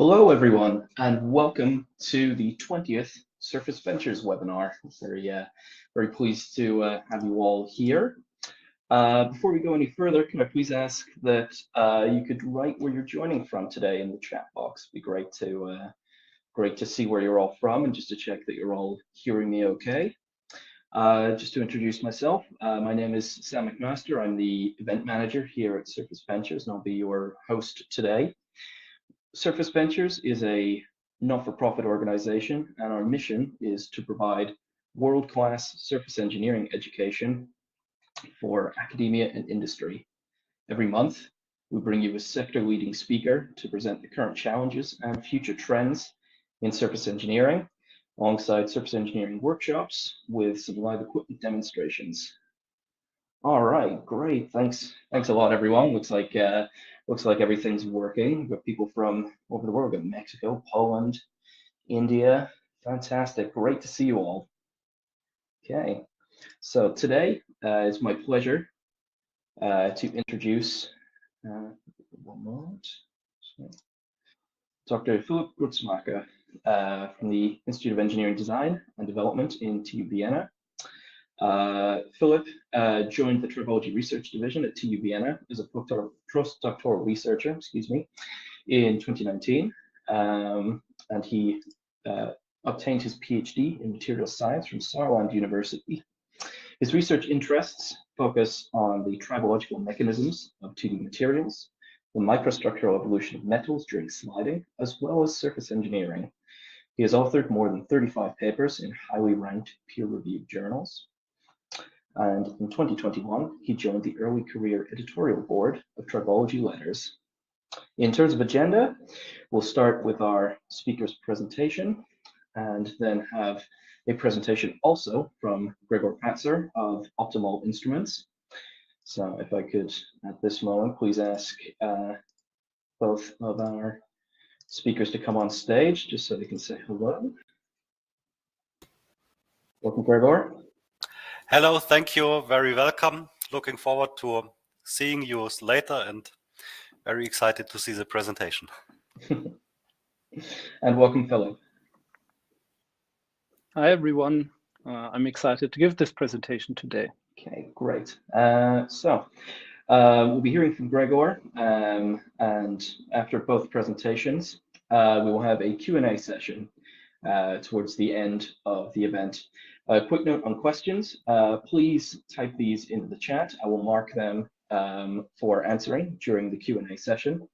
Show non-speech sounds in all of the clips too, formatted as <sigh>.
Hello, everyone, and welcome to the 20th Surface Ventures webinar. Very, uh, very pleased to uh, have you all here. Uh, before we go any further, can I please ask that uh, you could write where you're joining from today in the chat box? It'd be great to uh, great to see where you're all from and just to check that you're all hearing me okay. Uh, just to introduce myself, my name is Sam McMaster. I'm the event manager here at Surface Ventures, and I'll be your host today. Surface Ventures is a not-for-profit organization, and our mission is to provide world-class surface engineering education for academia and industry. Every month, we bring you a sector-leading speaker to present the current challenges and future trends in surface engineering, alongside surface engineering workshops with some live equipment demonstrations. All right, great. Thanks. Thanks a lot, everyone. Looks like uh, looks like everything's working. We've got people from over the world. We've got Mexico, Poland, India. Fantastic. Great to see you all. Okay. So today uh, it's my pleasure uh, to introduce uh, one moment. Dr. Philip Grützmacher uh, from the Institute of Engineering Design and Development in TU Vienna. Uh, Philip uh, joined the Tribology Research Division at TU Vienna as a postdoctoral researcher, excuse me, in 2019, um, and he uh, obtained his PhD in material science from Saarland University. His research interests focus on the tribological mechanisms of 2D materials, the microstructural evolution of metals during sliding, as well as surface engineering. He has authored more than 35 papers in highly ranked peer-reviewed journals. And in 2021, he joined the early career editorial board of Tribology Letters. In terms of agenda, we'll start with our speaker's presentation and then have a presentation also from Gregor Patzer of Optimal Instruments. So if I could, at this moment, please ask uh, both of our speakers to come on stage just so they can say hello. Welcome, Gregor. Hello, thank you. Very welcome. Looking forward to seeing you later and very excited to see the presentation. <laughs> and welcome, Philip. Hi, everyone. Uh, I'm excited to give this presentation today. Okay, great. Uh, so uh, we'll be hearing from Gregor, um, and after both presentations, uh, we will have a Q&A session uh, towards the end of the event. A quick note on questions, uh, please type these into the chat. I will mark them um, for answering during the Q&A session.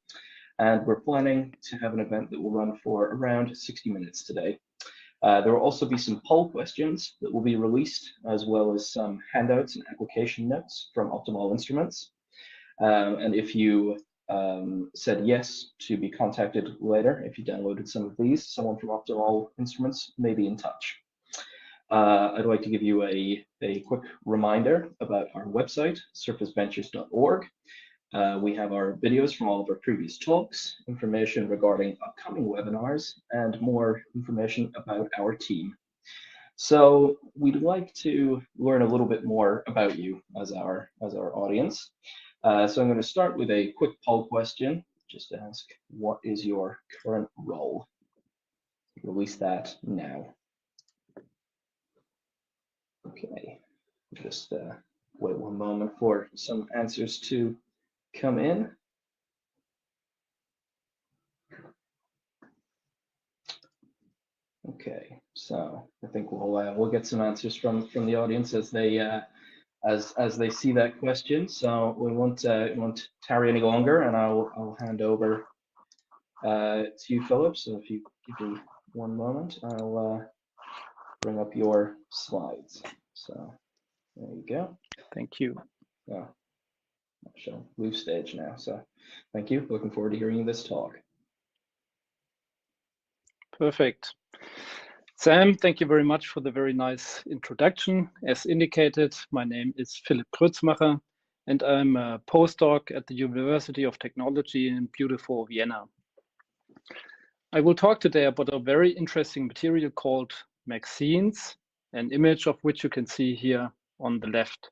And we're planning to have an event that will run for around 60 minutes today. Uh, there will also be some poll questions that will be released, as well as some handouts and application notes from Optimal Instruments. Um, and if you um, said yes to be contacted later, if you downloaded some of these, someone from Optimal Instruments may be in touch. Uh, I'd like to give you a, a quick reminder about our website, surfaceventures.org. Uh, we have our videos from all of our previous talks, information regarding upcoming webinars, and more information about our team. So we'd like to learn a little bit more about you as our, as our audience. Uh, so I'm going to start with a quick poll question, just ask, what is your current role? Release that now. Okay, just uh, wait one moment for some answers to come in. Okay, so I think we'll uh, we'll get some answers from from the audience as they uh, as as they see that question. So we won't uh, won't tarry any longer, and I'll I'll hand over uh, to you, Philip. So if you give me one moment, I'll uh, bring up your slides. So there you go. Thank you. Yeah. Show move stage now. So thank you. Looking forward to hearing this talk. Perfect. Sam, thank you very much for the very nice introduction. As indicated, my name is Philip Grützmacher, and I'm a postdoc at the University of Technology in beautiful Vienna. I will talk today about a very interesting material called MXenes, an image of which you can see here on the left.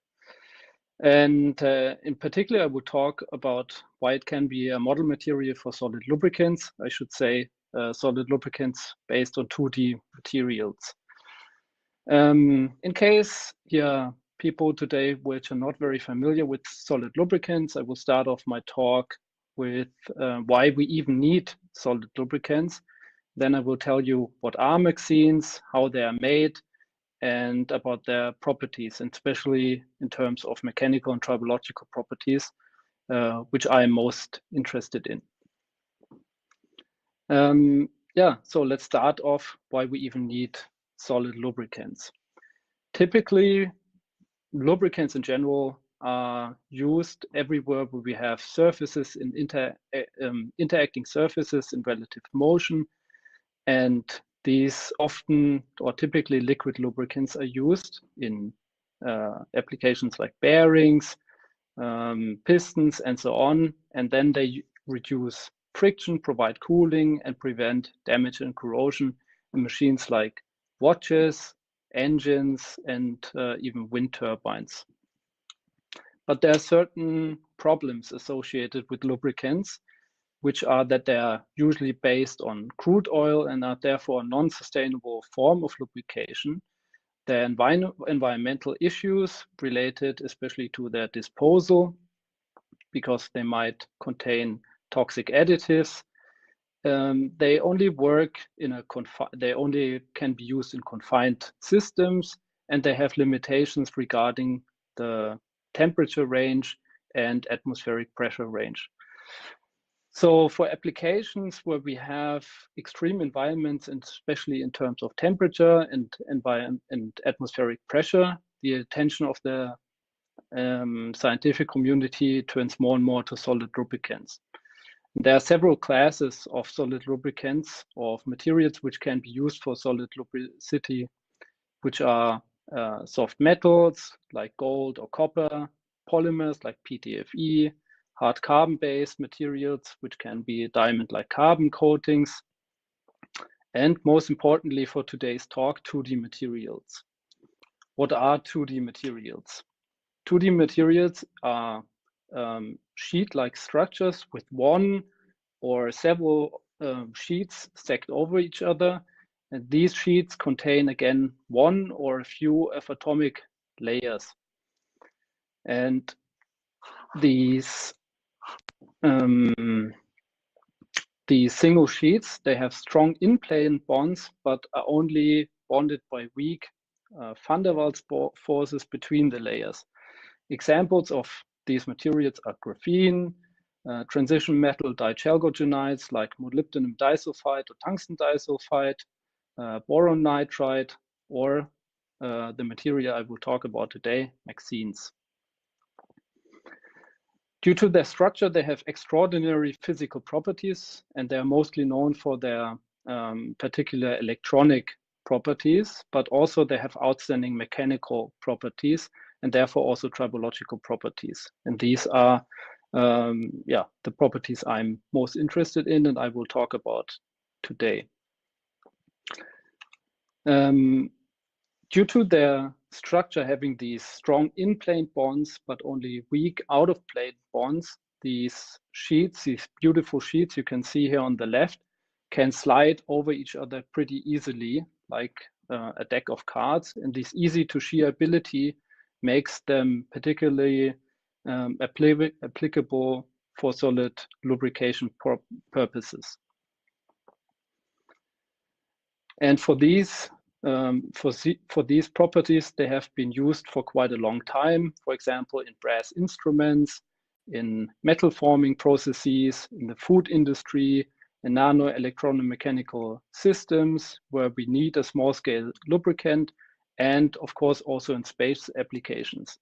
And uh, in particular, I will talk about why it can be a model material for solid lubricants. I should say uh, solid lubricants based on 2D materials. Um, in case here people today which are not very familiar with solid lubricants, I will start off my talk with uh, why we even need solid lubricants. Then I will tell you what are MXenes, how they are made, and about their properties, and especially in terms of mechanical and tribological properties, uh, which I am most interested in. Um, yeah, so let's start off why we even need solid lubricants. Typically, lubricants in general are used everywhere where we have surfaces in inter, eh, um, interacting surfaces in relative motion. And these often or typically liquid lubricants are used in uh, applications like bearings, um, pistons, and so on. And then they reduce friction, provide cooling, and prevent damage and corrosion in machines like watches, engines, and uh, even wind turbines. But there are certain problems associated with lubricants, which are that they are usually based on crude oil and are therefore a non-sustainable form of lubrication. Are envi environmental issues related especially to their disposal because they might contain toxic additives. Um, they only work in a confined, they only can be used in confined systems and they have limitations regarding the temperature range and atmospheric pressure range. So for applications where we have extreme environments, and especially in terms of temperature and, and atmospheric pressure, the attention of the um, scientific community turns more and more to solid lubricants. There are several classes of solid lubricants or of materials which can be used for solid lubricity, which are uh, soft metals like gold or copper, polymers like PTFE, hard carbon-based materials, which can be diamond-like carbon coatings, and most importantly for today's talk, 2D materials. What are 2D materials? 2D materials are um, sheet-like structures with one or several um, sheets stacked over each other and these sheets contain again one or a few of atomic layers. And these um, these single sheets, they have strong in-plane bonds, but are only bonded by weak uh, van der Waals forces between the layers. Examples of these materials are graphene, uh, transition metal dichalcogenides like molybdenum disulfide or tungsten disulfide, uh, boron nitride, or uh, the material I will talk about today, MXenes. Due to their structure, they have extraordinary physical properties, and they are mostly known for their um, particular electronic properties, but also they have outstanding mechanical properties and therefore also tribological properties. And these are, um, yeah, the properties I'm most interested in and I will talk about today. Um, due to their structure having these strong in-plane bonds, but only weak out-of-plane bonds, these sheets, these beautiful sheets you can see here on the left, can slide over each other pretty easily, like uh, a deck of cards. And this easy to shear ability makes them particularly um, applicable for solid lubrication purposes. And for these um, for, for these properties, they have been used for quite a long time. For example, in brass instruments, in metal forming processes, in the food industry, in nano electromechanical systems where we need a small scale lubricant, and of course also in space applications.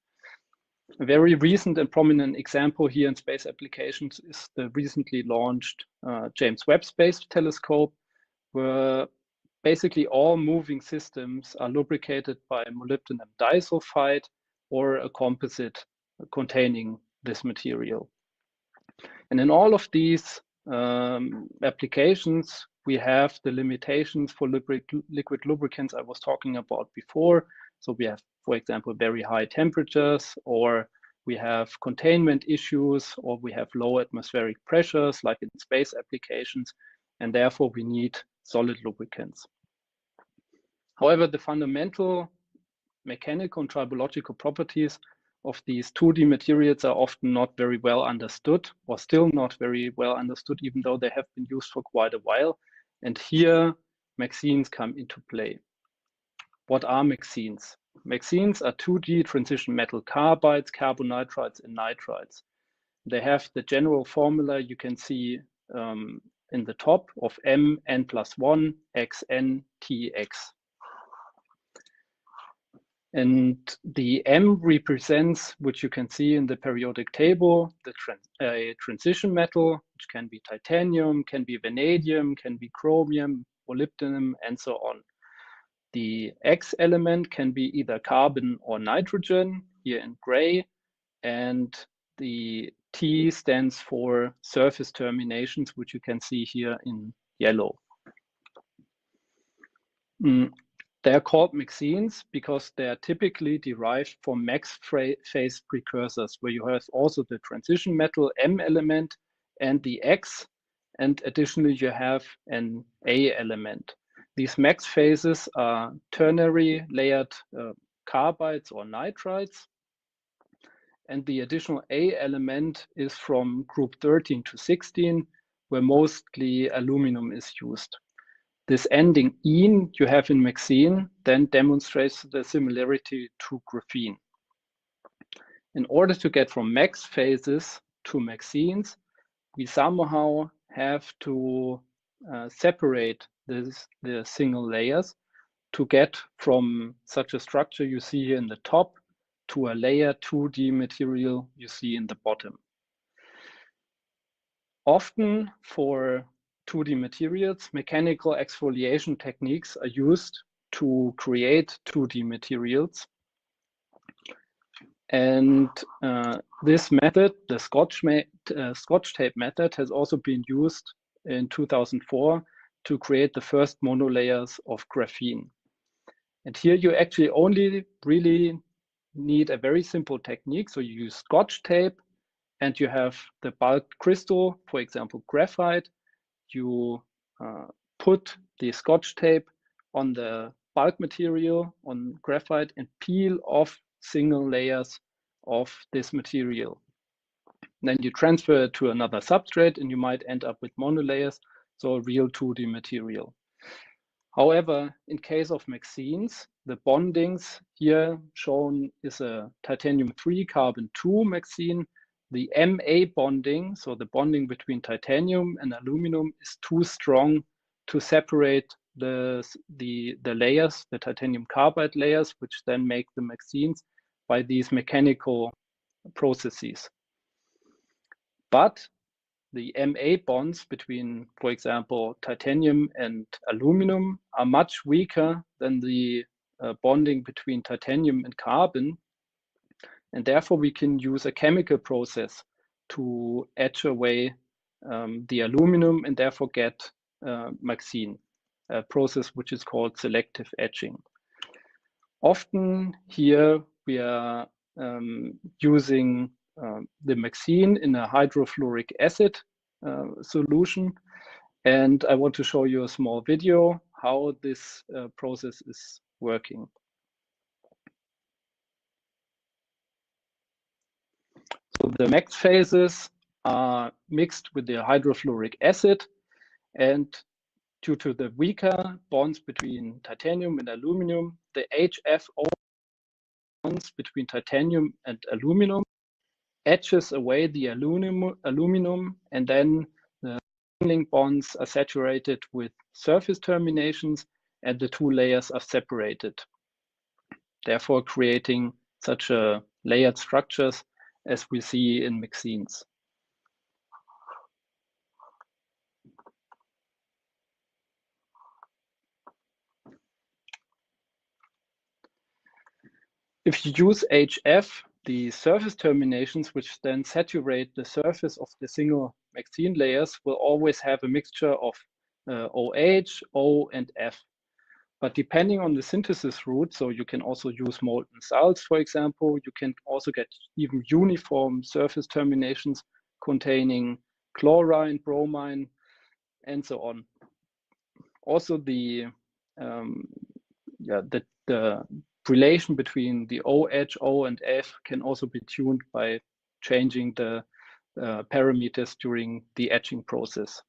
A very recent and prominent example here in space applications is the recently launched uh, James Webb Space Telescope, where basically all moving systems are lubricated by molybdenum disulfide or a composite containing this material. And in all of these um, applications, we have the limitations for liquid, liquid lubricants I was talking about before. So we have, for example, very high temperatures, or we have containment issues, or we have low atmospheric pressures, like in space applications. and therefore we need solid lubricants. However, the fundamental mechanical and tribological properties of these 2D materials are often not very well understood or still not very well understood, even though they have been used for quite a while. And here, MXenes come into play. What are MXenes? MXenes are 2D transition metal carbides, carbonitrides, and nitrides. They have the general formula you can see um, in the top of M, N plus 1, X, N, T, X. And the M represents, which you can see in the periodic table, the a uh, transition metal, which can be titanium, can be vanadium, can be chromium, molybdenum, and so on. The X element can be either carbon or nitrogen, here in gray, and the T stands for surface terminations, which you can see here in yellow. Mm, they are called MXenes because they are typically derived from MAX phase precursors, where you have also the transition metal M element and the X, and additionally you have an A element. These MAX phases are ternary layered uh, carbides or nitrides, and the additional A element is from group 13 to 16, where mostly aluminum is used. This ending "ene" you have in MXene then demonstrates the similarity to graphene. In order to get from MAX phases to MXenes, we somehow have to uh, separate this, the single layers to get from such a structure you see here in the top to a layer 2D material you see in the bottom. Often for 2D materials, mechanical exfoliation techniques are used to create 2D materials. And uh, this method, the Scotch, uh, Scotch tape method, has also been used in 2004 to create the first monolayers of graphene. And here you actually only really need a very simple technique. So you use Scotch tape and you have the bulk crystal, for example, graphite, you uh, put the scotch tape on the bulk material on graphite and peel off single layers of this material. Then you transfer it to another substrate and you might end up with monolayers, so a real 2D material. However, in case of MXenes, the bondings here shown is a titanium 3 carbon 2 MXene. the MA bonding, so the bonding between titanium and aluminum is too strong to separate the, the, the layers, the titanium carbide layers, which then make the MXenes by these mechanical processes. But the MA bonds between, for example, titanium and aluminum are much weaker than the uh, bonding between titanium and carbon, and therefore, we can use a chemical process to etch away um, the aluminum and therefore get uh, MXene, a process which is called selective etching. Often here we are um, using the MXene in a hydrofluoric acid uh, solution. And I want to show you a small video how this uh, process is working. So the MAX phases are mixed with the hydrofluoric acid and due to the weaker bonds between titanium and aluminum, the HFO bonds between titanium and aluminum etches away the aluminum, aluminum and then the link bonds are saturated with surface terminations and the two layers are separated, therefore creating such a layered structures as we see in MXenes. If you use HF, the surface terminations, which then saturate the surface of the single MXene layers, will always have a mixture of uh, OH, O, and F. But depending on the synthesis route, so you can also use molten salts, for example, you can also get even uniform surface terminations containing chlorine, bromine, and so on. also the um, yeah the the relation between the O edge O and F can also be tuned by changing the uh, parameters during the etching process.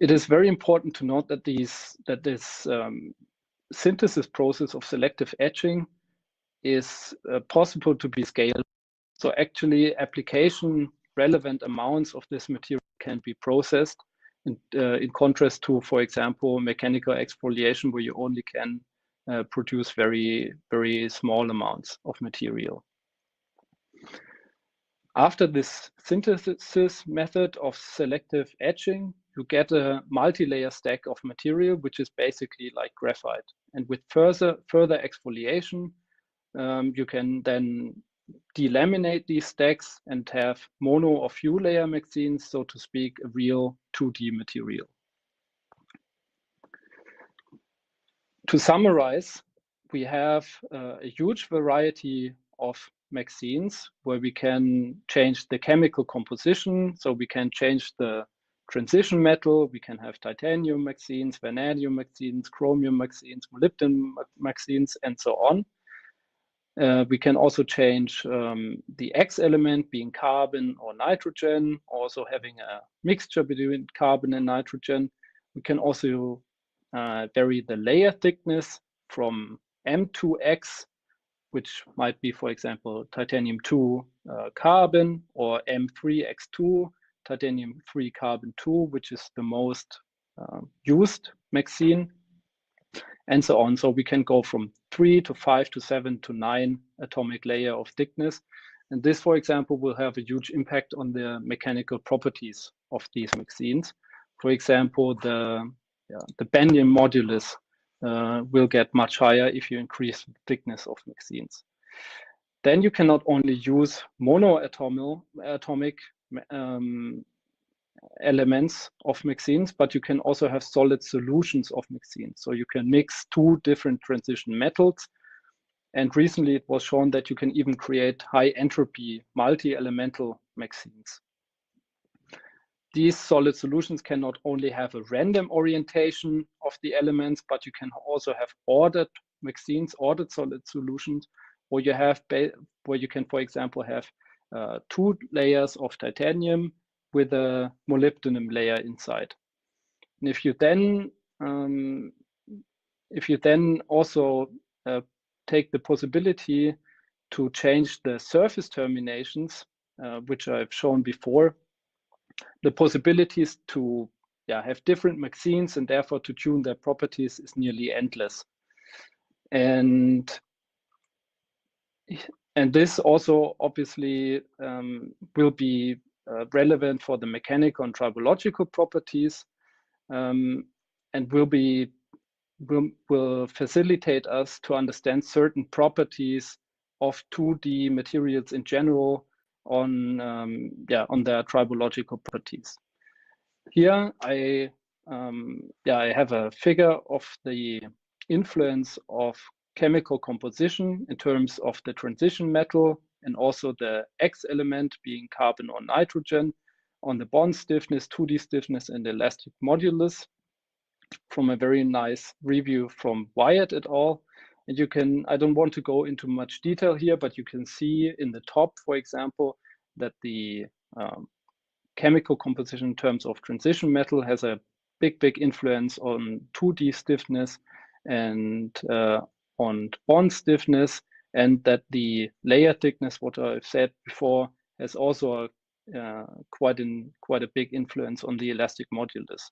It is very important to note that these that this um, synthesis process of selective etching is uh, possible to be scaled. So actually application relevant amounts of this material can be processed uh, in contrast to, for example, mechanical exfoliation where you only can uh, produce very, very small amounts of material. After this synthesis method of selective etching, you get a multi-layer stack of material, which is basically like graphite. And with further, further exfoliation, um, you can then delaminate these stacks and have mono or few layer MXenes, so to speak, a real 2D material. To summarize, we have uh, a huge variety of MXenes where we can change the chemical composition. So we can change the transition metal. We can have titanium MXenes, vanadium MXenes, chromium MXenes, molybdenum MXenes, and so on. Uh, we can also change um, the X element being carbon or nitrogen, also having a mixture between carbon and nitrogen. We can also vary the layer thickness from M2X, which might be, for example, titanium 2 uh, carbon, or M3X2, titanium 3 carbon 2, which is the most uh, used MXene and so on. So we can go from three to five to seven to nine atomic layer of thickness. And this, for example, will have a huge impact on the mechanical properties of these MXenes. For example, the, yeah, the bending modulus uh, will get much higher if you increase the thickness of MXenes. Then you can not only use monoatomic um, elements of MXenes, but you can also have solid solutions of MXenes. So you can mix two different transition metals. And recently it was shown that you can even create high entropy multi-elemental MXenes. These solid solutions can not only have a random orientation of the elements, but you can also have ordered MXenes, ordered solid solutions, where you have where you can, for example, have uh, two layers of titanium with a molybdenum layer inside. And if you then um, if you then also uh, take the possibility to change the surface terminations, uh, which I've shown before, the possibilities to yeah, have different MXenes and therefore to tune their properties is nearly endless. And and this also obviously um, will be uh, relevant for the mechanical and tribological properties um, and will be will, will facilitate us to understand certain properties of 2D materials in general on um, yeah on their tribological properties. Here I um, yeah I have a figure of the influence of chemical composition in terms of the transition metal and also the X element being carbon or nitrogen on the bond stiffness, 2D stiffness, and elastic modulus from a very nice review from Wyatt et al. And you can, I don't want to go into much detail here, but you can see in the top, for example, that the um, chemical composition in terms of transition metal has a big, big influence on 2D stiffness and uh, on bond stiffness and that the layer thickness, what I've said before, has also a, uh, quite in quite a big influence on the elastic modulus.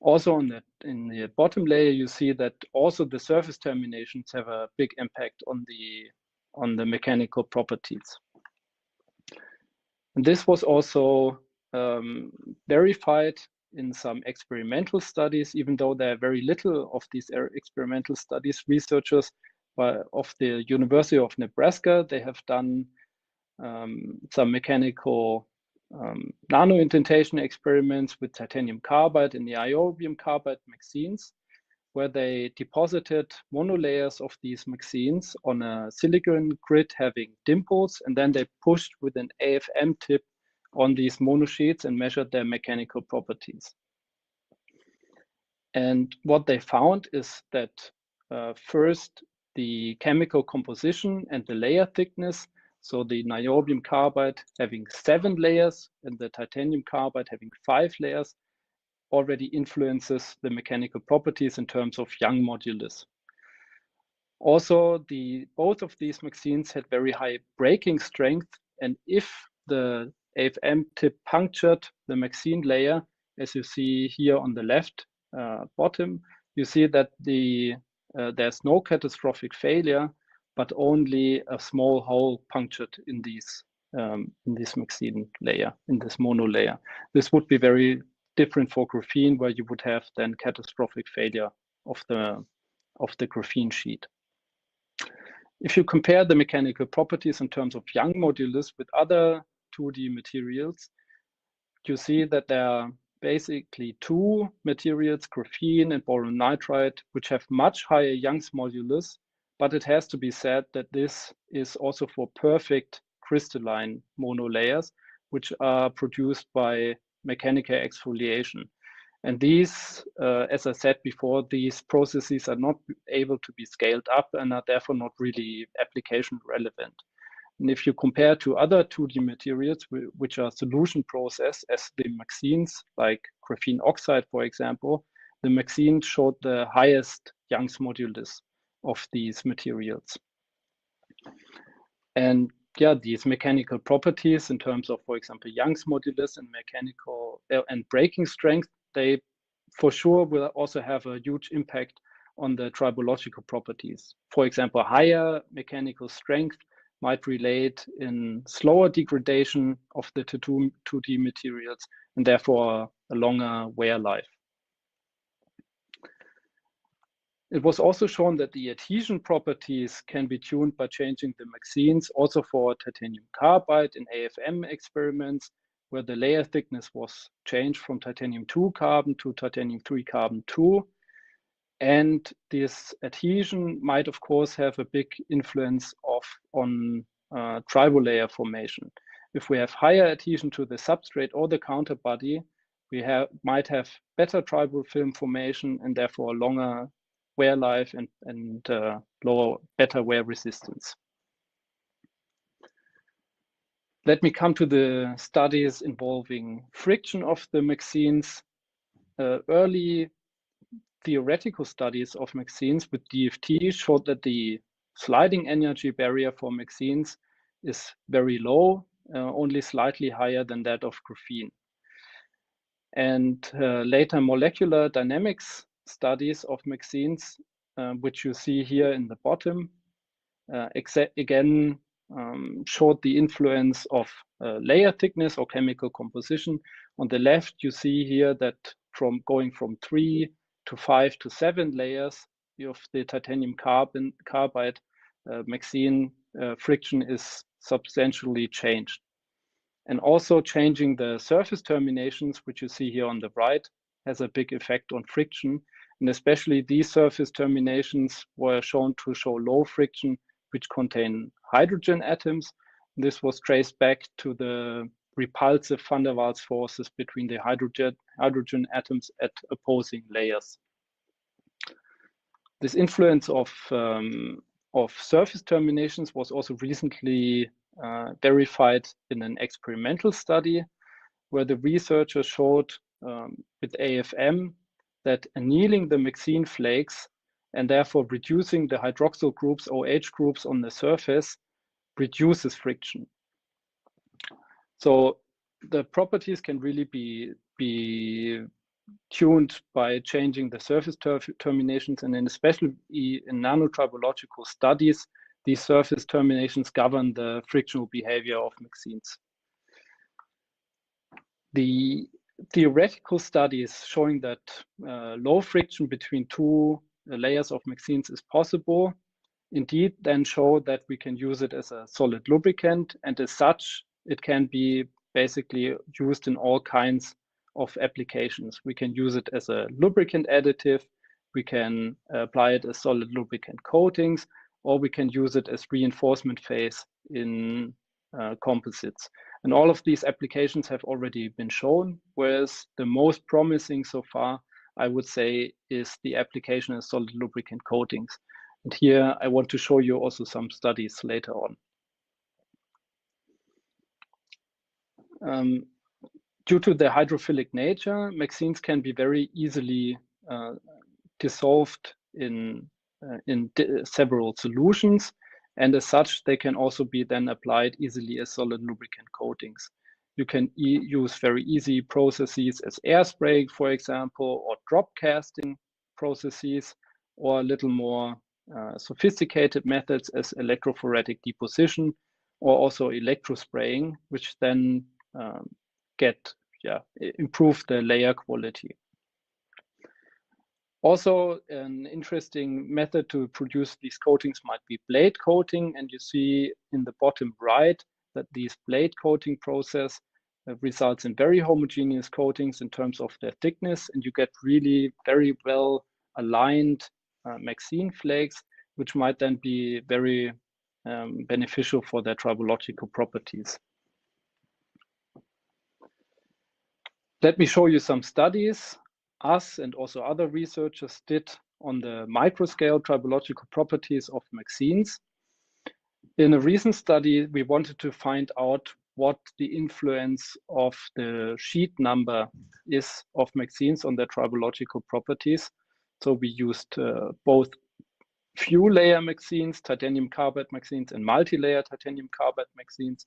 Also on the in the bottom layer, you see that also the surface terminations have a big impact on the on the mechanical properties. And this was also um, verified in some experimental studies, even though there are very little of these experimental studies, researchers of the University of Nebraska. They have done um, some mechanical um, nano indentation experiments with titanium carbide and the niobium carbide MXenes, where they deposited monolayers of these MXenes on a silicon grid having dimples, and then they pushed with an AFM tip on these monosheets and measured their mechanical properties. And what they found is that uh, first, the chemical composition and the layer thickness, so the niobium carbide having seven layers and the titanium carbide having five layers, already influences the mechanical properties in terms of Young modulus. Also, the both of these MXenes had very high breaking strength, and if the AFM tip punctured the MXene layer, as you see here on the left uh, bottom, you see that the uh, there's no catastrophic failure, but only a small hole punctured in these um, in this MXene layer, in this mono layer. This would be very different for graphene, where you would have then catastrophic failure of the of the graphene sheet. If you compare the mechanical properties in terms of Young modulus with other 2D materials, you see that there are basically two materials, graphene and boron nitride, which have much higher Young's modulus, but it has to be said that this is also for perfect crystalline monolayers, which are produced by mechanical exfoliation. And these, uh, as I said before, these processes are not able to be scaled up and are therefore not really application relevant. And if you compare to other 2D materials, which are solution process, as the MXenes, like graphene oxide, for example, the MXene showed the highest Young's modulus of these materials. And yeah, these mechanical properties in terms of, for example, Young's modulus and mechanical uh, and breaking strength, they for sure will also have a huge impact on the tribological properties. For example, higher mechanical strength might relate in slower degradation of the 2D materials and therefore a longer wear life. It was also shown that the adhesion properties can be tuned by changing the MXenes also for titanium carbide in AFM experiments where the layer thickness was changed from titanium 2 carbon to titanium 3 carbon 2. And this adhesion might, of course, have a big influence of on uh, tribolayer formation. If we have higher adhesion to the substrate or the counterbody, we have, might have better tribofilm formation and therefore longer wear life and, and uh, lower, better wear resistance. Let me come to the studies involving friction of the MXenes. Uh, early theoretical studies of MXenes with DFT showed that the sliding energy barrier for MXenes is very low, uh, only slightly higher than that of graphene. And uh, later molecular dynamics studies of MXenes, uh, which you see here in the bottom, uh, again um, showed the influence of uh, layer thickness or chemical composition. On the left, you see here that from going from three to five to seven layers of the titanium carbon carbide uh, MXene uh, friction is substantially changed. And also changing the surface terminations, which you see here on the right, has a big effect on friction. And especially these surface terminations were shown to show low friction, which contain hydrogen atoms. This was traced back to the repulsive van der Waals forces between the hydrogen, hydrogen atoms at opposing layers. This influence of, um, of surface terminations was also recently uh, verified in an experimental study where the researchers showed um, with AFM that annealing the MXene flakes and therefore reducing the hydroxyl groups, OH groups on the surface reduces friction. So the properties can really be, be tuned by changing the surface ter terminations and then especially in nanotribological studies, these surface terminations govern the frictional behavior of MXenes. The theoretical studies showing that uh, low friction between two uh, layers of MXenes is possible indeed then show that we can use it as a solid lubricant and as such it can be basically used in all kinds of applications. We can use it as a lubricant additive, we can apply it as solid lubricant coatings, or we can use it as reinforcement phase in uh, composites. And all of these applications have already been shown, whereas the most promising so far I would say, is the application of solid lubricant coatings. And here I want to show you also some studies later on. Um, due to their hydrophilic nature, MXenes can be very easily uh, dissolved in, uh, in several solutions. And as such, they can also be then applied easily as solid lubricant coatings. You can e use very easy processes as air spraying, for example, or drop casting processes, or a little more uh, sophisticated methods as electrophoretic deposition, or also electrospraying, which then um, get yeah improve the layer quality. Also, an interesting method to produce these coatings might be blade coating, and you see in the bottom right that these blade coating process uh, results in very homogeneous coatings in terms of their thickness, and you get really very well aligned uh, MXene flakes, which might then be very um, beneficial for their tribological properties. Let me show you some studies us and also other researchers did on the microscale tribological properties of MXenes. In a recent study, we wanted to find out what the influence of the sheet number is of MXenes on their tribological properties. So we used uh, both few layer MXenes, titanium carbide MXenes, and multi-layer titanium carbide MXenes.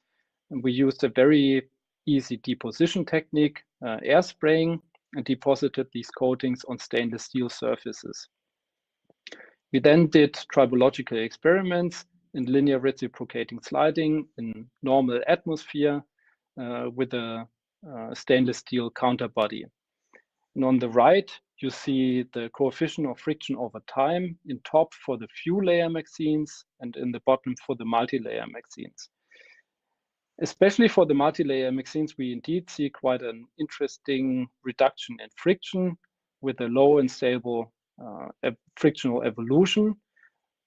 And we used a very easy deposition technique, uh, air spraying, and deposited these coatings on stainless steel surfaces. We then did tribological experiments in linear reciprocating sliding in normal atmosphere uh, with a uh, stainless steel counterbody. And on the right, you see the coefficient of friction over time in top for the few layer MXenes and in the bottom for the multi-layer MXenes. Especially for the multi-layer MXenes, we indeed see quite an interesting reduction in friction with a low and stable uh, frictional evolution.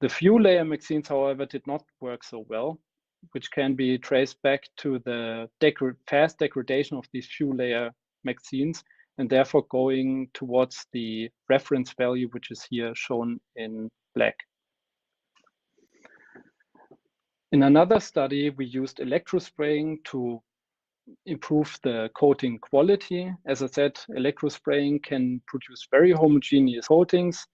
The few layer MXenes, however, did not work so well, which can be traced back to the fast degradation of these few layer MXenes and therefore going towards the reference value, which is here shown in black. In another study, we used electrospraying to improve the coating quality. As I said, electrospraying can produce very homogeneous coatings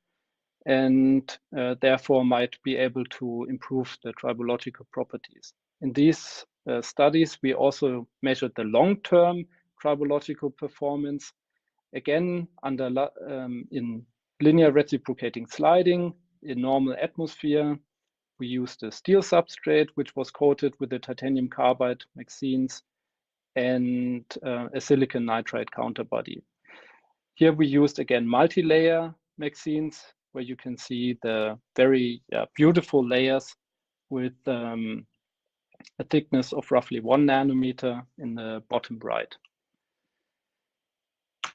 and uh, therefore might be able to improve the tribological properties. In these uh, studies, we also measured the long-term tribological performance, again under um, in linear reciprocating sliding in normal atmosphere we used a steel substrate, which was coated with the titanium carbide MXenes and uh, a silicon nitride counterbody. Here we used again multi-layer MXenes, where you can see the very uh, beautiful layers with um, a thickness of roughly one nanometer in the bottom right.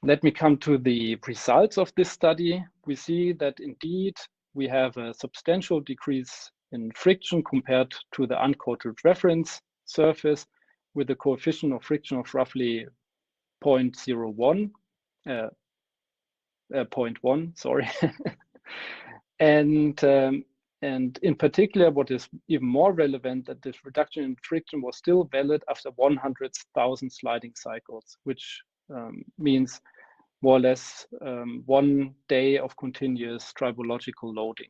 Let me come to the results of this study. We see that indeed we have a substantial decrease in friction compared to the uncoated reference surface with a coefficient of friction of roughly 0.01, uh, uh, 0.1, sorry. <laughs> and, um, and in particular, what is even more relevant that this reduction in friction was still valid after 100,000 sliding cycles, which um, means more or less um, one day of continuous tribological loading.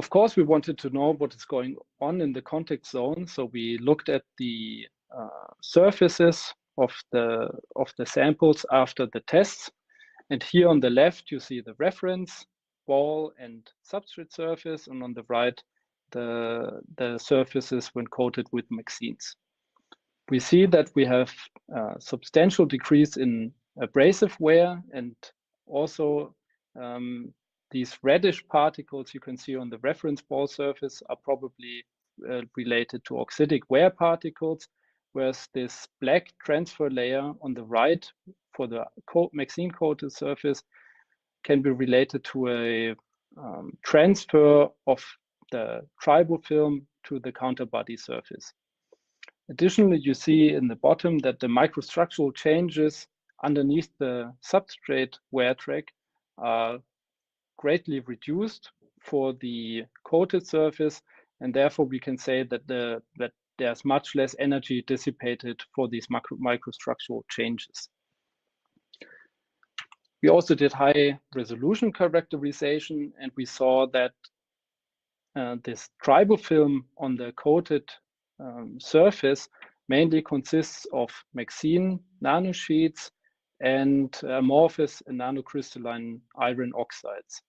Of course, we wanted to know what is going on in the contact zone. So we looked at the uh, surfaces of the, of the samples after the tests. And here on the left, you see the reference ball and substrate surface. And on the right, the, the surfaces when coated with MXenes. We see that we have a substantial decrease in abrasive wear and also um, these reddish particles you can see on the reference ball surface are probably uh, related to oxidic wear particles, whereas this black transfer layer on the right for the MXene coated surface can be related to a um, transfer of the tribofilm to the counterbody surface. Additionally, you see in the bottom that the microstructural changes underneath the substrate wear track are greatly reduced for the coated surface, and therefore we can say that the that there's much less energy dissipated for these microstructural changes. We also did high resolution characterization, and we saw that uh, this tribofilm on the coated um, surface mainly consists of MXene nanosheets and amorphous and nanocrystalline iron oxides.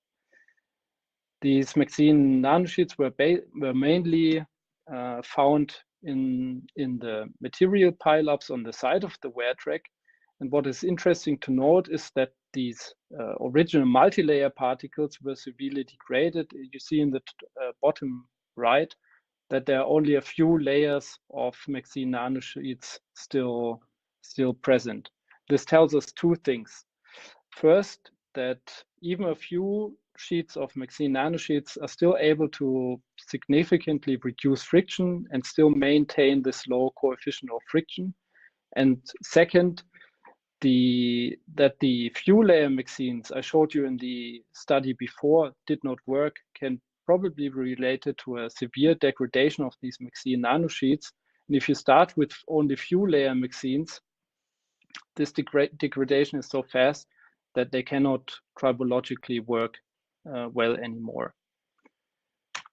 These MXene nanosheets were, were mainly uh, found in, in the material pileups on the side of the wear track. And what is interesting to note is that these uh, original multi-layer particles were severely degraded. You see in the uh, bottom right that there are only a few layers of MXene nanosheets still, still present. This tells us two things. First, that even a few sheets of MXene nanosheets are still able to significantly reduce friction and still maintain this low coefficient of friction. And second, the that the few layer MXenes I showed you in the study before did not work can probably be related to a severe degradation of these MXene nanosheets. And if you start with only few layer MXenes, this degra degradation is so fast that they cannot tribologically work well anymore.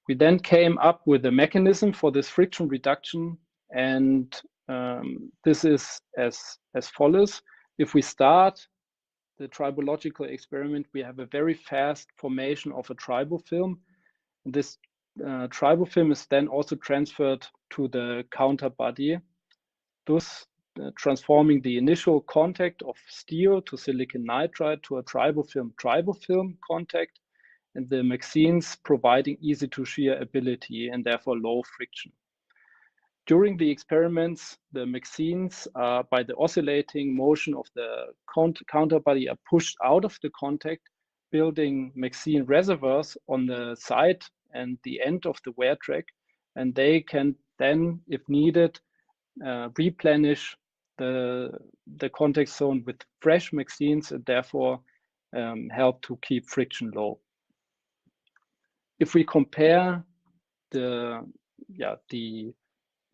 We then came up with a mechanism for this friction reduction, and um, this is as, as follows. If we start the tribological experiment, we have a very fast formation of a tribofilm. This uh, tribofilm is then also transferred to the counter body, thus uh, transforming the initial contact of steel to silicon nitride to a tribofilm tribofilm contact, and the MXenes providing easy to shear ability and therefore low friction. During the experiments, the MXenes, uh, by the oscillating motion of the counterbody, are pushed out of the contact, building MXene reservoirs on the side and the end of the wear track. And they can then, if needed, uh, replenish the, the contact zone with fresh MXenes and therefore um, help to keep friction low. If we compare the, yeah, the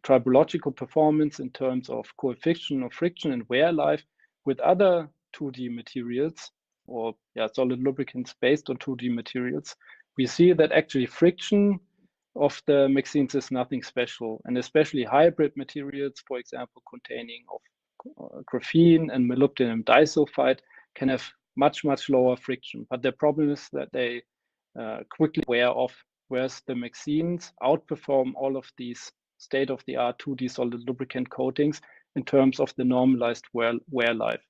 tribological performance in terms of coefficient of friction and wear life with other 2D materials or yeah, solid lubricants based on 2D materials, we see that actually friction of the MXenes is nothing special. And especially hybrid materials, for example, containing of uh, graphene and molybdenum disulfide can have much, much lower friction. But the problem is that they quickly wear off, whereas the MXenes outperform all of these state-of-the-art 2D solid lubricant coatings in terms of the normalized wear, wear life.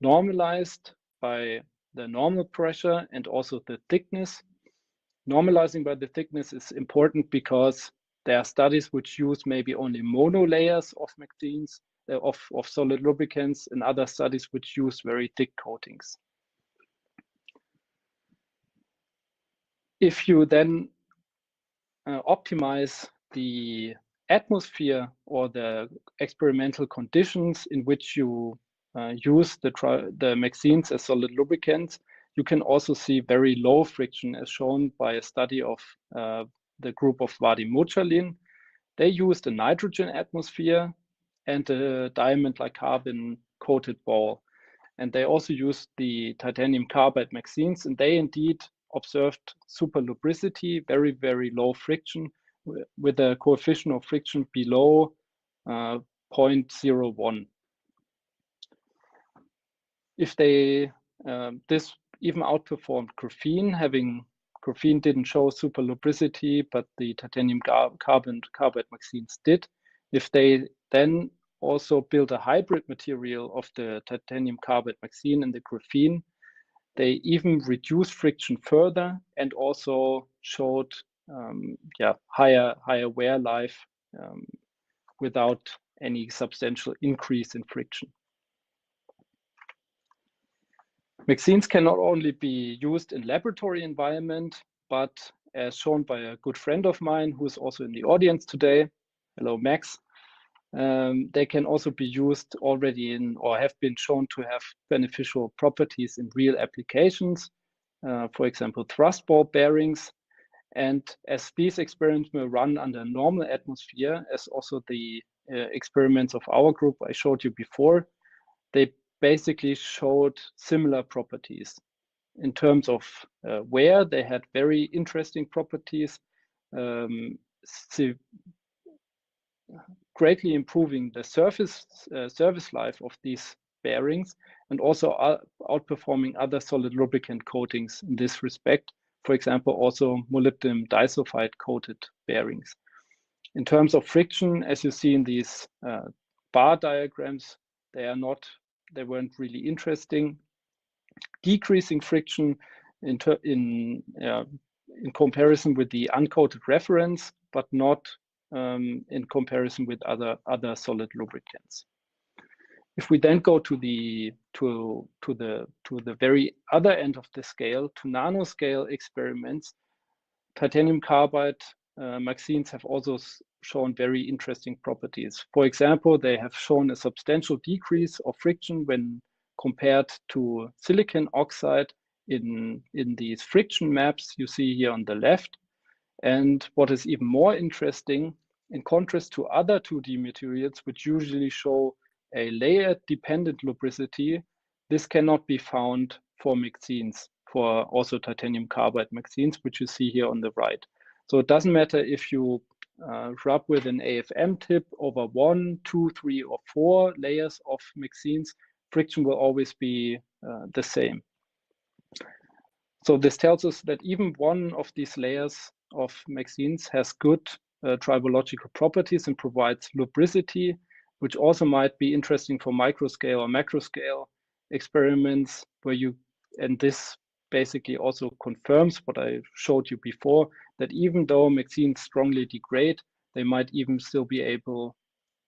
Normalized by the normal pressure and also the thickness. Normalizing by the thickness is important because there are studies which use maybe only mono layers of MXenes, uh, of, of solid lubricants, and other studies which use very thick coatings. If you then uh, optimize the atmosphere or the experimental conditions in which you uh, use the, the MXenes as solid lubricants, you can also see very low friction as shown by a study of uh, the group of Vadym Mochalin. They used a nitrogen atmosphere and a diamond-like carbon coated ball. And they also used the titanium carbide MXenes, and they indeed observed super lubricity, very, very low friction, with a coefficient of friction below uh, 0.01. If they, um, this even outperformed graphene, having graphene didn't show super lubricity, but the titanium carbon carbide MXenes did. If they then also build a hybrid material of the titanium carbide MXene and the graphene, they even reduced friction further and also showed um, yeah, higher higher wear life um, without any substantial increase in friction. MXenes can not only be used in laboratory environment, but as shown by a good friend of mine who is also in the audience today, hello Max, um, they can also be used already in or have been shown to have beneficial properties in real applications, uh, for example, thrust ball bearings. And as these experiments will run under normal atmosphere, as also the uh, experiments of our group I showed you before, they basically showed similar properties. In terms of uh, wear, they had very interesting properties, um, greatly improving the surface uh, service life of these bearings and also outperforming other solid lubricant coatings in this respect. For example, also molybdenum disulfide coated bearings. In terms of friction, as you see in these uh, bar diagrams, they are not, they weren't really interesting. Decreasing friction in, in, uh, in comparison with the uncoated reference, but not um, in comparison with other, other solid lubricants. If we then go to the to to the to the very other end of the scale, to nanoscale experiments, titanium carbide uh, have also shown very interesting properties. For example, they have shown a substantial decrease of friction when compared to silicon oxide in, in these friction maps you see here on the left. And what is even more interesting, in contrast to other 2D materials, which usually show a layer-dependent lubricity, this cannot be found for MXenes, for also titanium carbide MXenes, which you see here on the right. So it doesn't matter if you uh, rub with an AFM tip over one, two, three, or four layers of MXenes, friction will always be uh, the same. So this tells us that even one of these layers of MXenes has good uh, tribological properties and provides lubricity, which also might be interesting for microscale or macroscale experiments where you, and this basically also confirms what I showed you before, that even though MXenes strongly degrade, they might even still be able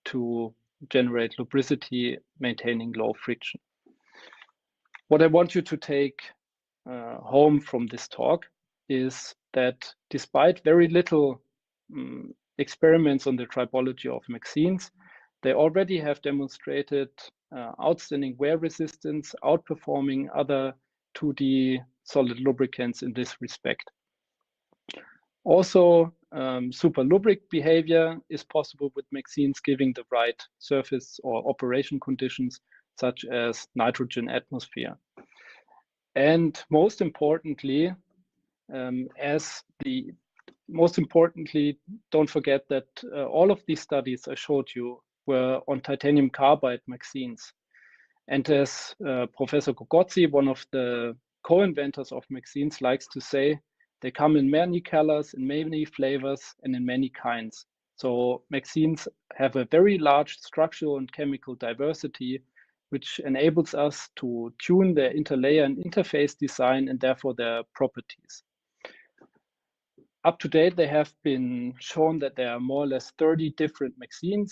to generate lubricity, maintaining low friction. What I want you to take uh, home from this talk is that despite very little um, experiments on the tribology of MXenes, they already have demonstrated uh, outstanding wear resistance, outperforming other 2D solid lubricants in this respect. Also, um, super lubric behavior is possible with MXenes giving the right surface or operation conditions, such as nitrogen atmosphere. And most importantly, um, as the most importantly, don't forget that uh, all of these studies I showed you were on titanium carbide MXenes. And as uh, Professor Gogotsi, one of the co-inventors of MXenes, likes to say, they come in many colors, in many flavors, and in many kinds. So MXenes have a very large structural and chemical diversity, which enables us to tune their interlayer and interface design and therefore their properties. Up to date, they have been shown that there are more or less 30 different MXenes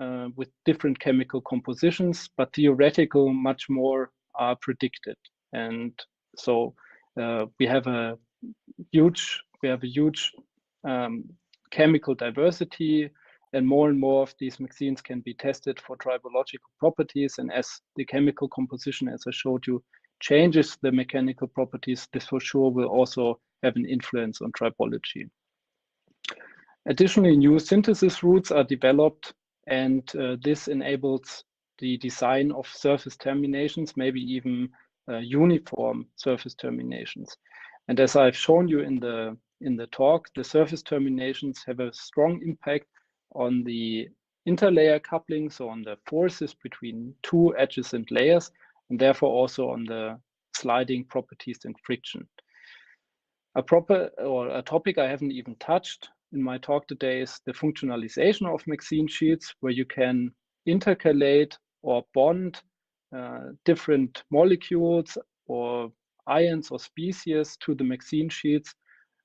uh, with different chemical compositions, but theoretical much more are predicted. And so uh, we have a huge we have a huge um, chemical diversity and more and more of these MXenes can be tested for tribological properties. And as the chemical composition, as I showed you, changes the mechanical properties, this for sure will also have an influence on tribology. Additionally, new synthesis routes are developed and uh, this enables the design of surface terminations, maybe even uh, uniform surface terminations. And as I've shown you in the in the talk, the surface terminations have a strong impact on the interlayer coupling, so on the forces between two adjacent layers, and therefore also on the sliding properties and friction. A proper or a topic I haven't even touched in my talk today is the functionalization of MXene sheets, where you can intercalate or bond uh, different molecules or ions or species to the MXene sheets,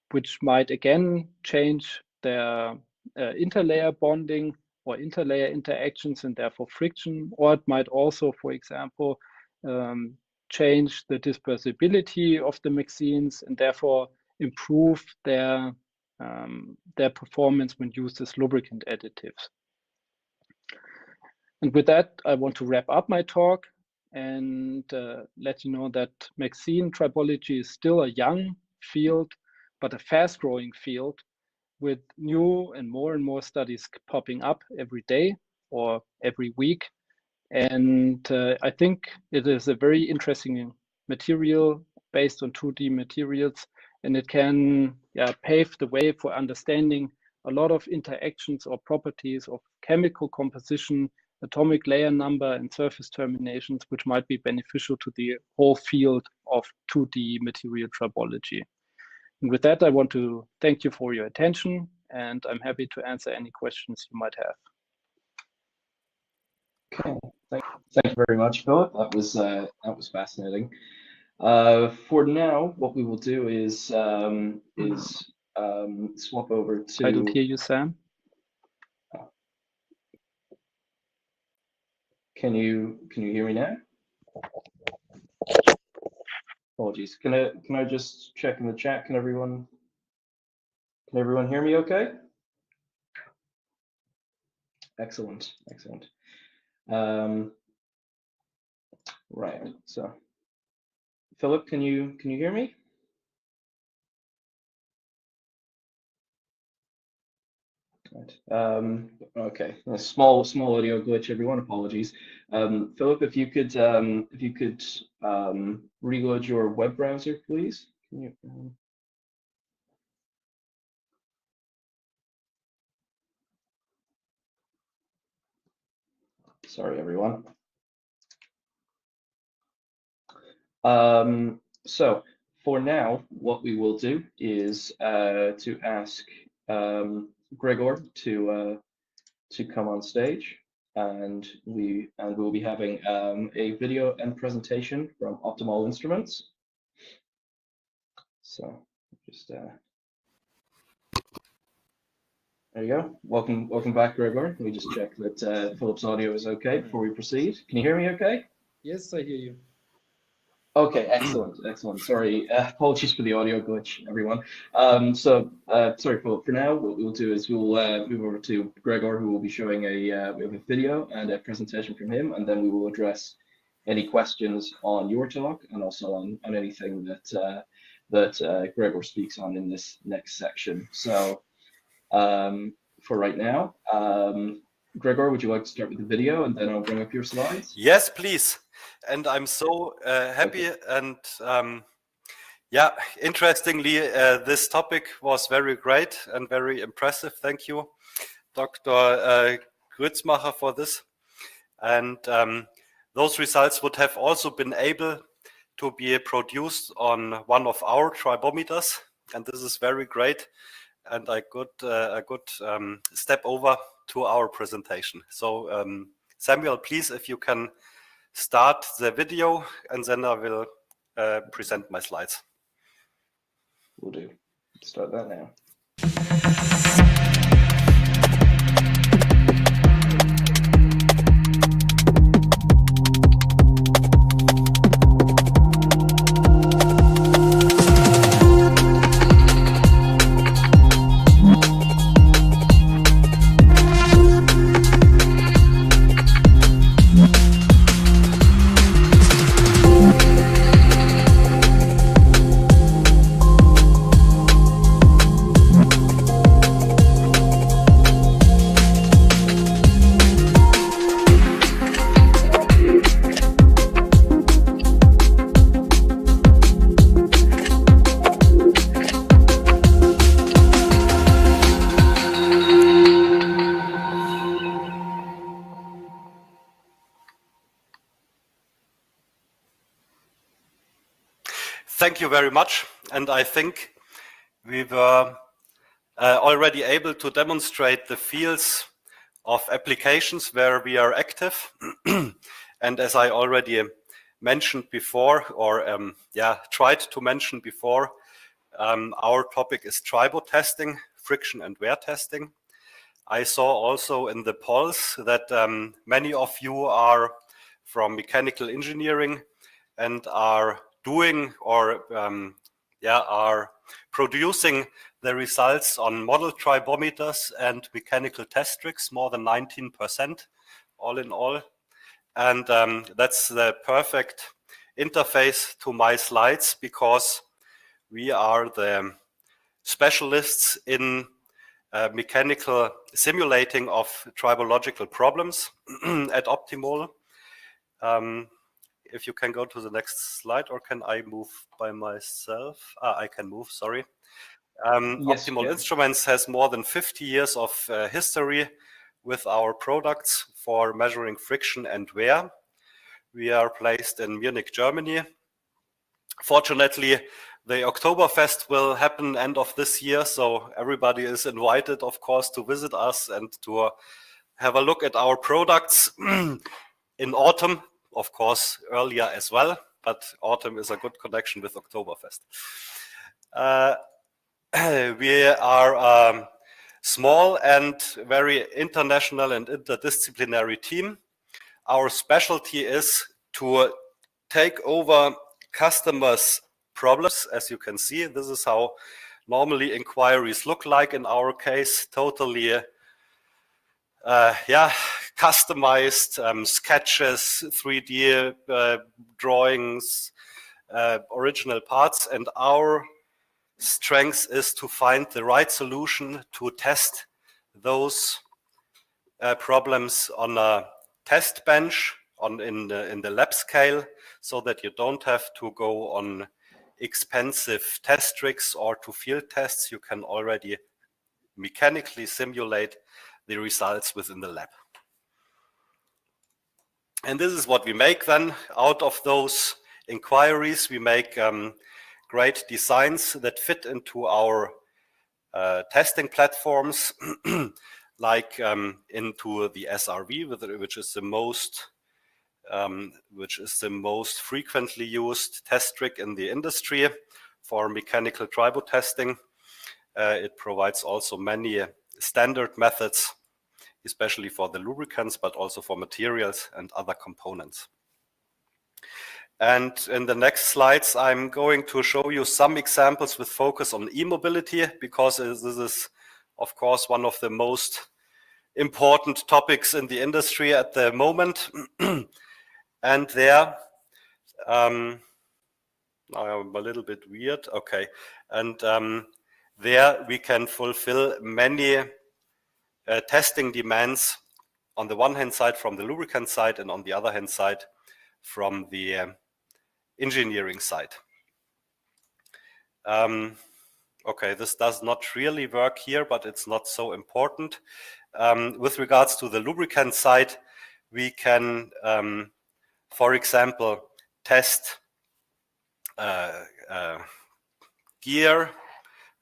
which might again change their uh, interlayer bonding or interlayer interactions and therefore friction, or it might also, for example, um, change the dispersibility of the MXenes and therefore improve their um, their performance when used as lubricant additives. And with that, I want to wrap up my talk and uh, let you know that MXene tribology is still a young field, but a fast growing field with new and more and more studies popping up every day or every week. And uh, I think it is a very interesting material based on 2D materials, and it can yeah, pave the way for understanding a lot of interactions or properties of chemical composition atomic layer number and surface terminations, which might be beneficial to the whole field of 2D material tribology. And with that, I want to thank you for your attention, and I'm happy to answer any questions you might have. Okay, thank, thank you very much, Philip. That was uh, that was fascinating. Uh, for now, what we will do is um, is um, swap over to. I don't hear you, Sam. Can you can you hear me now? Apologies. Can I can I just check in the chat? Can everyone can everyone hear me okay? Excellent, excellent. Um, right. So, Philip, can you can you hear me? Um, okay, a small small audio glitch. Everyone, apologies. Um, Philip, if you could um, if you could um, reload your web browser, please. You, um, Sorry, everyone. Um, so for now, what we will do is uh, to ask um, Gregor to uh, to come on stage, and we and we'll be having um, a video and presentation from Optimol Instruments. So just uh, there you go. Welcome, welcome back, Gregor. Let me just check that uh, Philip's audio is okay before we proceed. Can you hear me? Okay. Yes, I hear you. Okay, excellent, excellent. Sorry, uh, apologies for the audio glitch, everyone. Um, so, uh, sorry, for, for now, what we'll do is we'll uh, move over to Gregor, who will be showing a, uh, we have a video and a presentation from him, and then we will address any questions on your talk and also on, on anything that, uh, that uh, Gregor speaks on in this next section. So, um, for right now, um, Gregor, would you like to start with the video and then I'll bring up your slides? Yes, please. And I'm so uh, happy and um, yeah, interestingly, uh, this topic was very great and very impressive. Thank you, Dr. Uh, Grützmacher, for this. And um, those results would have also been able to be produced on one of our tribometers. And this is very great. And I could uh, a good um, step over to our presentation. So um, Samuel, please, if you can start the video and then I will uh, present my slides. We'll do. Start that now. Thank you very much. And I think we were uh, already able to demonstrate the fields of applications where we are active. <clears throat> and as I already mentioned before, or um, yeah, tried to mention before, um, our topic is tribo testing, friction and wear testing. I saw also in the polls that um, many of you are from mechanical engineering and are doing or um, yeah are producing the results on model tribometers and mechanical test rigs. More than 19% all in all. And um, that's the perfect interface to my slides because we are the specialists in uh, mechanical simulating of tribological problems <clears throat> at Optimol. Um, if you can go to the next slide, or can I move by myself? Ah, I can move, sorry. Um, yes, Optimol Instruments has more than 50 years of uh, history with our products for measuring friction and wear. We are placed in Munich, Germany. Fortunately, the Oktoberfest will happen end of this year, so everybody is invited, of course, to visit us and to have a look at our products <clears throat> in autumn, of course, earlier as well, but autumn is a good connection with Oktoberfest. Uh, <clears throat> we are a small and very international and interdisciplinary team. Our specialty is to take over customers' problems. As you can see, this is how normally inquiries look like in our case, totally uh, yeah, customized um, sketches, 3D uh, drawings, uh, original parts, and our strength is to find the right solution to test those uh, problems on a test bench on in the, in the lab scale so that you don't have to go on expensive test rigs or to field tests. You can already mechanically simulate the results within the lab and this is what we make then out of those inquiries we make um, great designs that fit into our uh, testing platforms, <clears throat> like um, into the SRV, which is the most um, which is the most frequently used test rig in the industry for mechanical tribo testing. Uh, it provides also many standard methods, especially for the lubricants, but also for materials and other components. And in the next slides, I'm going to show you some examples with focus on e-mobility because this is, of course, one of the most important topics in the industry at the moment. <clears throat> and there, um, I'm a little bit weird. Okay. And um, there we can fulfill many testing demands on the one hand side from the lubricant side and on the other hand side from the um, engineering side. Um, okay, this does not really work here, but it's not so important. Um, with regards to the lubricant side, we can, um, for example, test uh, uh, gear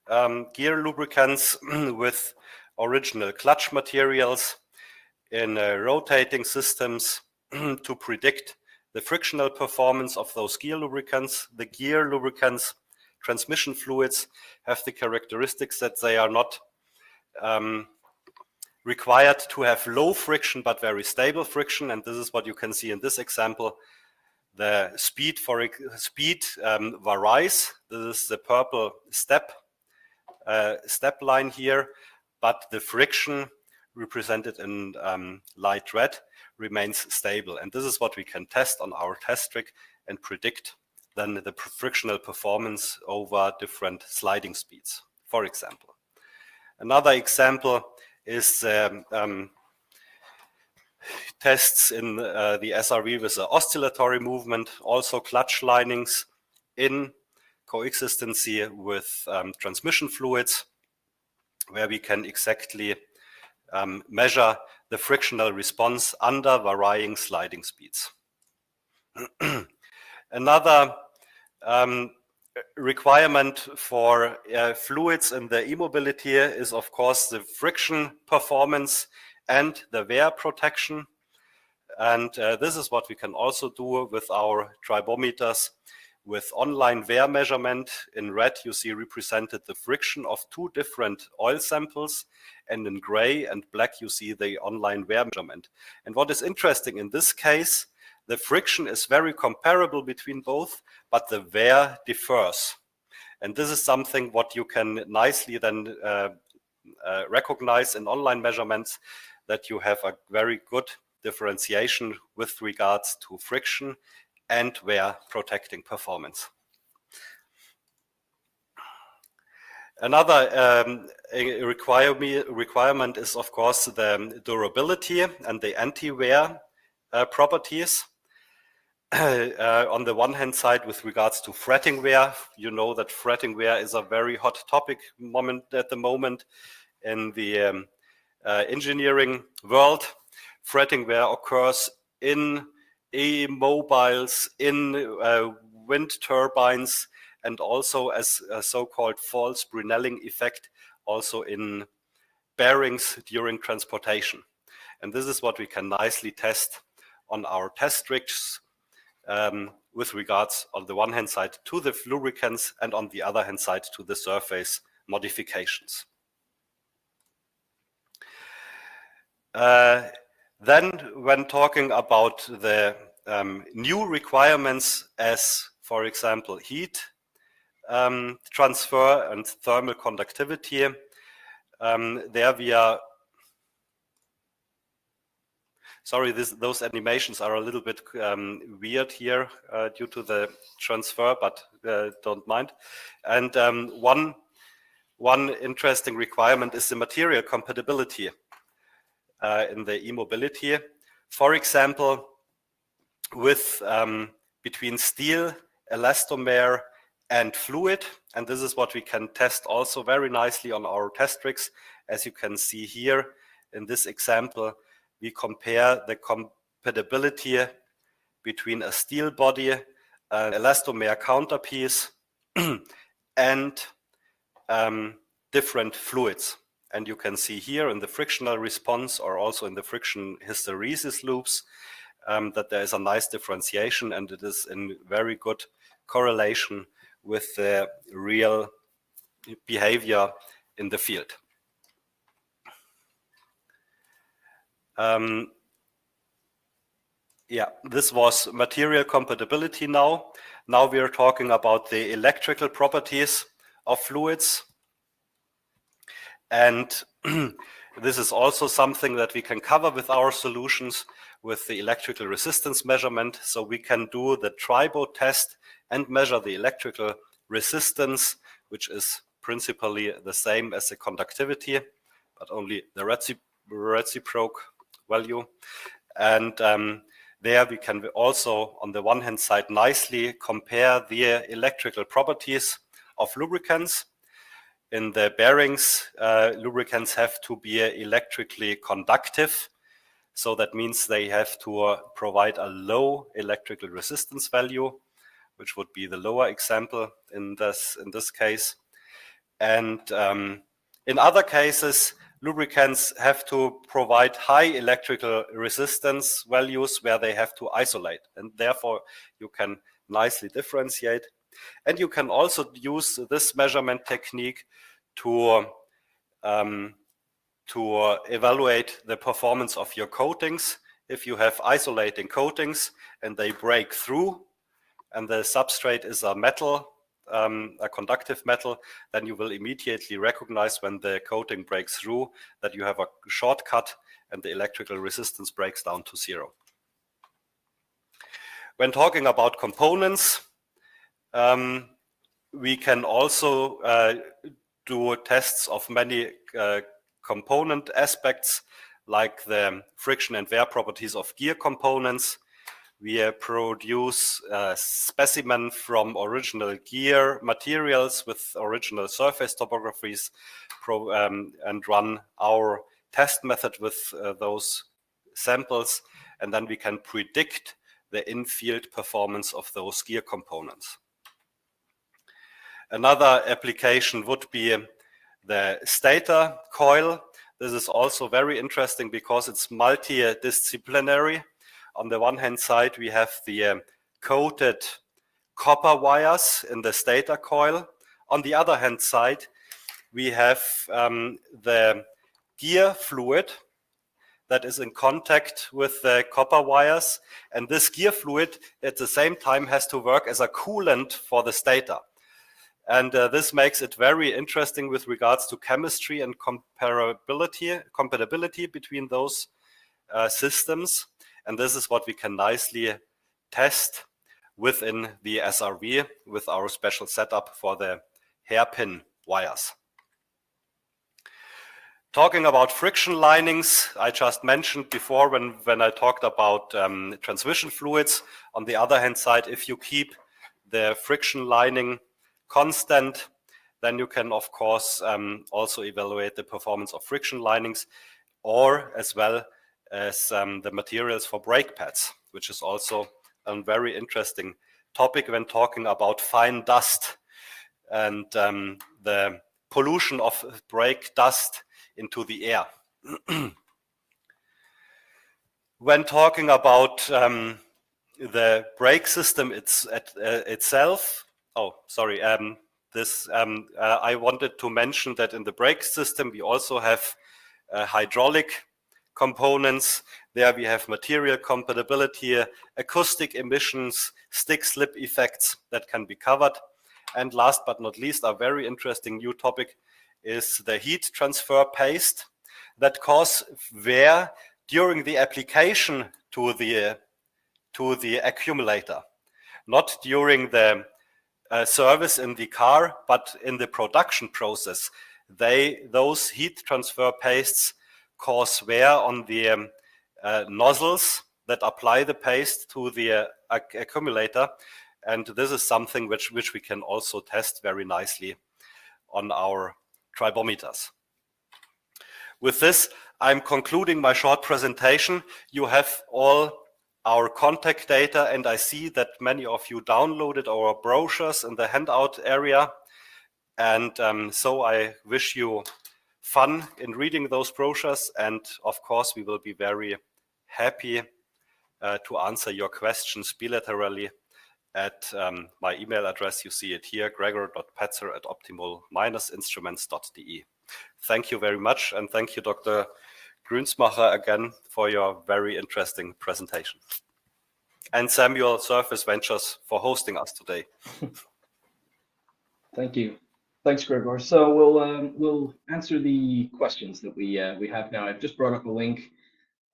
um, gear lubricants <clears throat> with original clutch materials in uh, rotating systems <clears throat> to predict the frictional performance of those gear lubricants. The gear lubricants, transmission fluids have the characteristics that they are not um, required to have low friction but very stable friction. And this is what you can see in this example. The speed for speed um, varies. This is the purple step uh, step line here, but the friction represented in um, light red remains stable. And this is what we can test on our test rig and predict then the frictional performance over different sliding speeds, for example. Another example is um, um, tests in uh, the SRV with the oscillatory movement, also clutch linings in coexistency with um, transmission fluids, where we can exactly um, measure the frictional response under varying sliding speeds. <clears throat> Another um, requirement for uh, fluids in the e-mobility is of course the friction performance and the wear protection. And uh, this is what we can also do with our tribometers with online wear measurement. In red, you see represented the friction of two different oil samples, and in gray and black, you see the online wear measurement. And what is interesting in this case, the friction is very comparable between both, but the wear differs. And this is something what you can nicely then uh, uh, recognize in online measurements that you have a very good differentiation with regards to friction and wear protecting performance. Another um, requirement is, of course, the durability and the anti-wear uh, properties. <clears throat> Uh, on the one hand side, with regards to fretting wear, you know that fretting wear is a very hot topic moment at the moment in the um, uh, engineering world. Fretting wear occurs in e-mobiles, in uh, wind turbines, and also as a so-called false Brinelling effect also in bearings during transportation. And this is what we can nicely test on our test rigs um, with regards on the one hand side to the lubricants and on the other hand side to the surface modifications. Uh, then when talking about the um, new requirements as, for example, heat um, transfer and thermal conductivity. Um, there we are sorry, this, those animations are a little bit um, weird here uh, due to the transfer, but uh, don't mind. And um, one, one interesting requirement is the material compatibility uh, in the e-mobility. For example, with um, between steel, elastomer, and fluid. And this is what we can test also very nicely on our test rigs. As you can see here in this example, we compare the compatibility between a steel body, an elastomer counterpiece, <clears throat> and um, different fluids. And you can see here in the frictional response or also in the friction hysteresis loops um, that there is a nice differentiation and it is in very good correlation with the real behavior in the field. Um, yeah, this was material compatibility now. Now we are talking about the electrical properties of fluids. And <clears throat> this is also something that we can cover with our solutions with the electrical resistance measurement. So we can do the tribo test and measure the electrical resistance, which is principally the same as the conductivity, but only the reciprocal value. And um, there we can also, on the one hand side, nicely compare the electrical properties of lubricants. In the bearings, uh, lubricants have to be electrically conductive. So that means they have to uh, provide a low electrical resistance value which would be the lower example in this, in this case. And um, in other cases, lubricants have to provide high electrical resistance values where they have to isolate. And therefore, you can nicely differentiate. And you can also use this measurement technique to, um, to evaluate the performance of your coatings. If you have isolating coatings and they break through and the substrate is a metal, um, a conductive metal, then you will immediately recognize when the coating breaks through that you have a shortcut and the electrical resistance breaks down to zero. When talking about components, um, we can also uh, do tests of many uh, component aspects like the friction and wear properties of gear components, we uh, produce a specimen from original gear materials with original surface topographies pro, um, and run our test method with uh, those samples. And then we can predict the in-field performance of those gear components. Another application would be the stator coil. This is also very interesting because it's multidisciplinary on the one hand side, we have the um, coated copper wires in the stator coil. On the other hand side, we have um, the gear fluid that is in contact with the copper wires. And this gear fluid at the same time has to work as a coolant for the stator. And uh, this makes it very interesting with regards to chemistry and comparability, compatibility between those uh, systems. And this is what we can nicely test within the SRV with our special setup for the hairpin wires. Talking about friction linings, I just mentioned before when, when I talked about um, transmission fluids. On the other hand side, if you keep the friction lining constant, then you can, of course, um, also evaluate the performance of friction linings or as well as um, the materials for brake pads, which is also a very interesting topic when talking about fine dust and um, the pollution of brake dust into the air. <clears throat> when talking about um, the brake system it's, uh, itself, oh, sorry, um, this um, uh, I wanted to mention that in the brake system we also have uh, hydraulic components. There we have material compatibility, acoustic emissions, stick slip effects that can be covered. And last but not least, a very interesting new topic is the heat transfer paste that cause wear during the application to the to the accumulator, not during the uh, service in the car, but in the production process. They those heat transfer pastes cause wear on the um, uh, nozzles that apply the paste to the uh, accumulator, and this is something which which we can also test very nicely on our tribometers. With this, I'm concluding my short presentation. You have all our contact data, and I see that many of you downloaded our brochures in the handout area. And um, so I wish you fun in reading those brochures. And of course, we will be very happy uh, to answer your questions bilaterally at um, my email address. You see it here, gregor.petzer at optimol-instruments.de. Thank you very much. And thank you, Dr. Grützmacher, again for your very interesting presentation. And Samuel Surface Ventures for hosting us today. <laughs> Thank you. Thanks, Gregor. So we'll um, we'll answer the questions that we uh, we have now. I've just brought up a link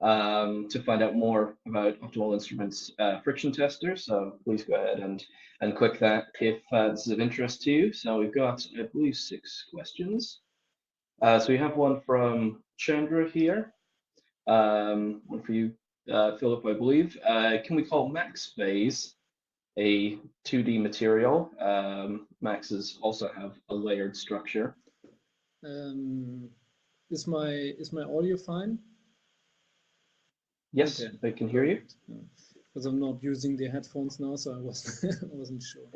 um, to find out more about Optimol Instruments uh, friction tester. So please go ahead and, and click that if uh, this is of interest to you. So we've got, I believe, six questions. Uh, so we have one from Chandra here, um, one for you, uh, Philip, I believe. Uh, can we call MAX phase a 2D material? Um, Maxes also have a layered structure. Um, is my is my audio fine? Yes, okay. I can hear you. Because I'm not using the headphones now, so I was <laughs> I wasn't sure.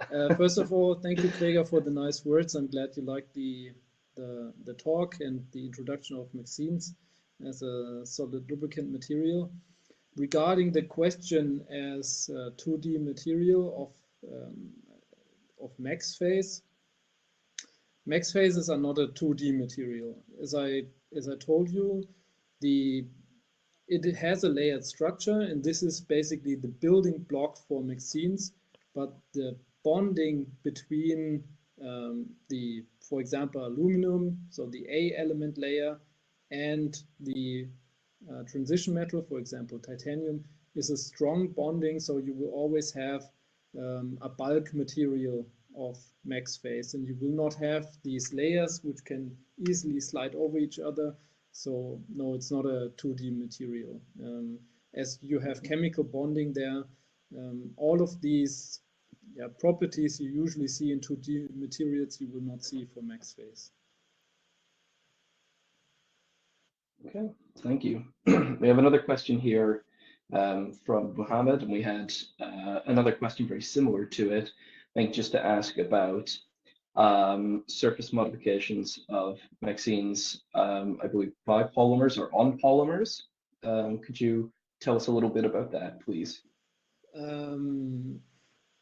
Uh, first of all, thank you, Gregor, for the nice words. I'm glad you liked the the the talk and the introduction of MXenes as a solid lubricant material. Regarding the question as 2D material of um, of MAX phase, MAX phases are not a 2D material. As I as I told you, the it has a layered structure, and this is basically the building block for MXenes, but the bonding between um, the, for example, aluminum, so the A element layer, and the uh, transition metal, for example, titanium, is a strong bonding, so you will always have um, a bulk material of MAX phase, and you will not have these layers which can easily slide over each other so no, it's not a 2D material. Um, as you have chemical bonding there, um, all of these yeah, properties you usually see in 2D materials you will not see for MAX phase. Okay, thank you. <clears throat> we have another question here um, from Muhammad, and we had uh, another question very similar to it. I think just to ask about um, surface modifications of MXenes, um, I believe bipolymers or on polymers. Um, could you tell us a little bit about that, please?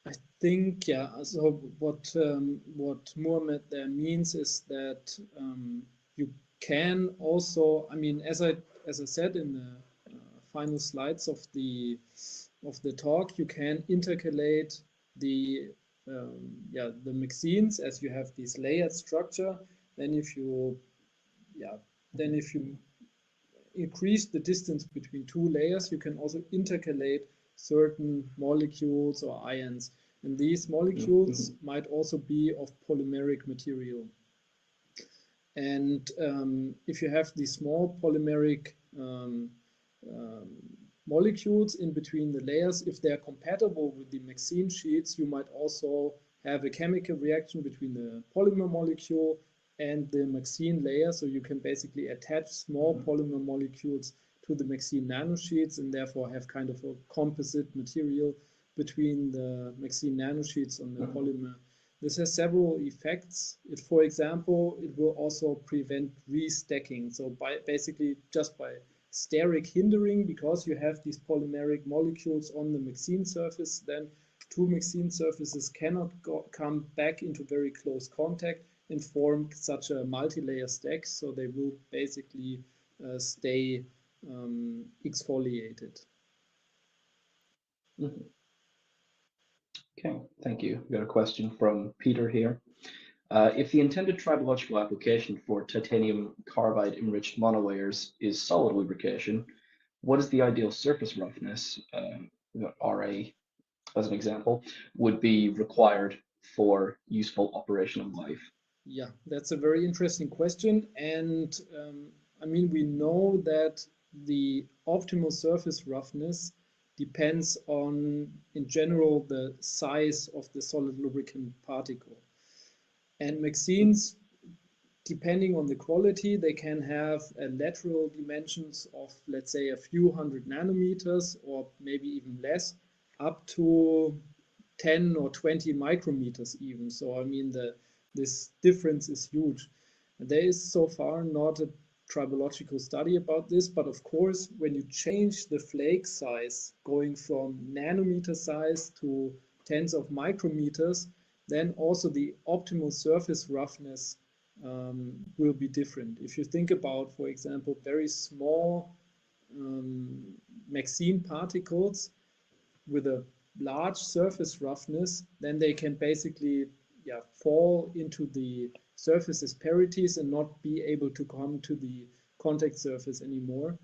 I think, yeah, so what, um, what Mohammed there means is that um, you can also, I mean, as I, as I said in the uh, final slides of the, of the talk, you can intercalate the um, yeah, the MXenes as you have this layered structure. Then if you, yeah, then if you increase the distance between two layers, you can also intercalate certain molecules or ions. And these molecules Mhm. might also be of polymeric material. And um, if you have these small polymeric um, um, molecules in between the layers, if they're compatible with the MXene sheets, you might also have a chemical reaction between the polymer molecule and the MXene layer. So you can basically attach small Mhm. polymer molecules to the MXene nanosheets and therefore have kind of a composite material between the MXene nanosheets and the Mhm. polymer. This has several effects. It, for example, it will also prevent restacking. So by basically just by steric hindering, because you have these polymeric molecules on the MXene surface, then two MXene surfaces cannot go, come back into very close contact and form such a multi-layer stack. So they will basically uh, stay um, exfoliated. Mhm. Okay, thank you. We got a question from Peter here. Uh, if the intended tribological application for titanium carbide enriched monolayers is solid lubrication, what is the ideal surface roughness, um, RA as an example, would be required for useful operational life? Yeah, that's a very interesting question. And um, I mean, we know that the optimal surface roughness depends on, in general, the size of the solid lubricant particle. And MXenes, depending on the quality, they can have a lateral dimensions of, let's say, a few hundred nanometers or maybe even less, up to 10 or 20 micrometers even. So, I mean, the this difference is huge. There is so far not a tribological study about this, but of course, when you change the flake size going from nanometer size to tens of micrometers, then also the optimal surface roughness um, will be different. If you think about, for example, very small um, MXene particles with a large surface roughness, then they can basically yeah, fall into the surface asperities and not be able to come to the contact surface anymore.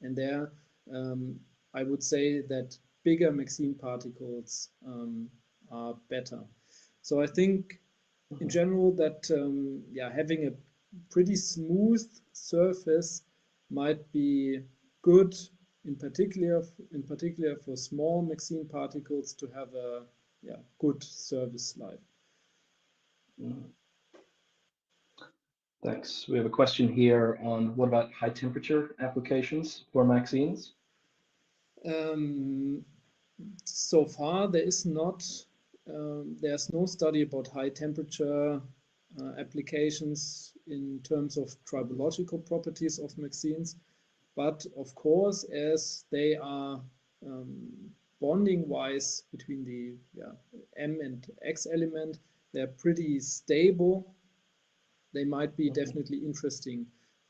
And there, um, I would say that bigger MXene particles um, are better. So I think in general that um, yeah, having a pretty smooth surface might be good in particular in particular for small MXene particles to have a yeah, good service life. Mhm. Thanks. We have a question here on what about high temperature applications for MXenes? Um, so far, there is not, um, there's no study about high temperature uh, applications in terms of tribological properties of MXenes. But of course, as they are um, bonding wise between the yeah, M and X element, they're pretty stable. They might be definitely interesting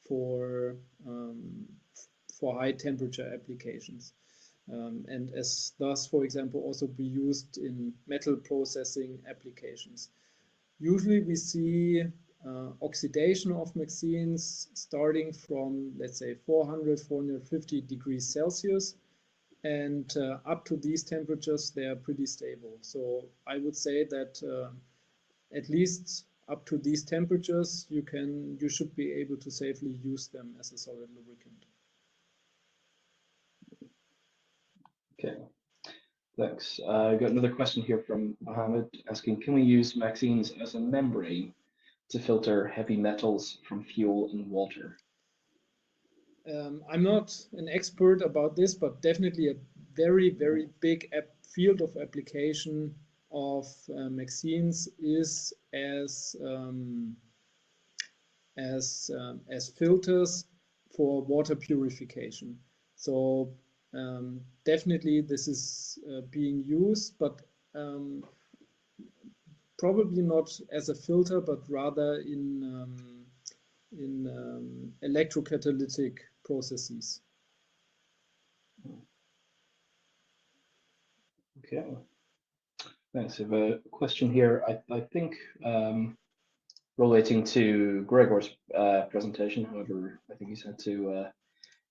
for um, for high temperature applications. Um, and as thus, for example, also be used in metal processing applications. Usually we see uh, oxidation of MXenes starting from, let's say, 400, 450 degrees Celsius. And uh, up to these temperatures, they are pretty stable. So I would say that uh, at least up to these temperatures, you can you should be able to safely use them as a solid lubricant. Okay, thanks. Uh, I got another question here from Mohammed asking, can we use MXenes as a membrane to filter heavy metals from fuel and water? Um, I'm not an expert about this, but definitely a very, very big field of application of uh, MXenes is as um, as um, as filters for water purification. So um, definitely this is uh, being used, but um, probably not as a filter, but rather in um, in um, electrocatalytic processes. Okay. Thanks. I have a question here, I, I think um, relating to Gregor's uh, presentation. However, I think he's had to uh,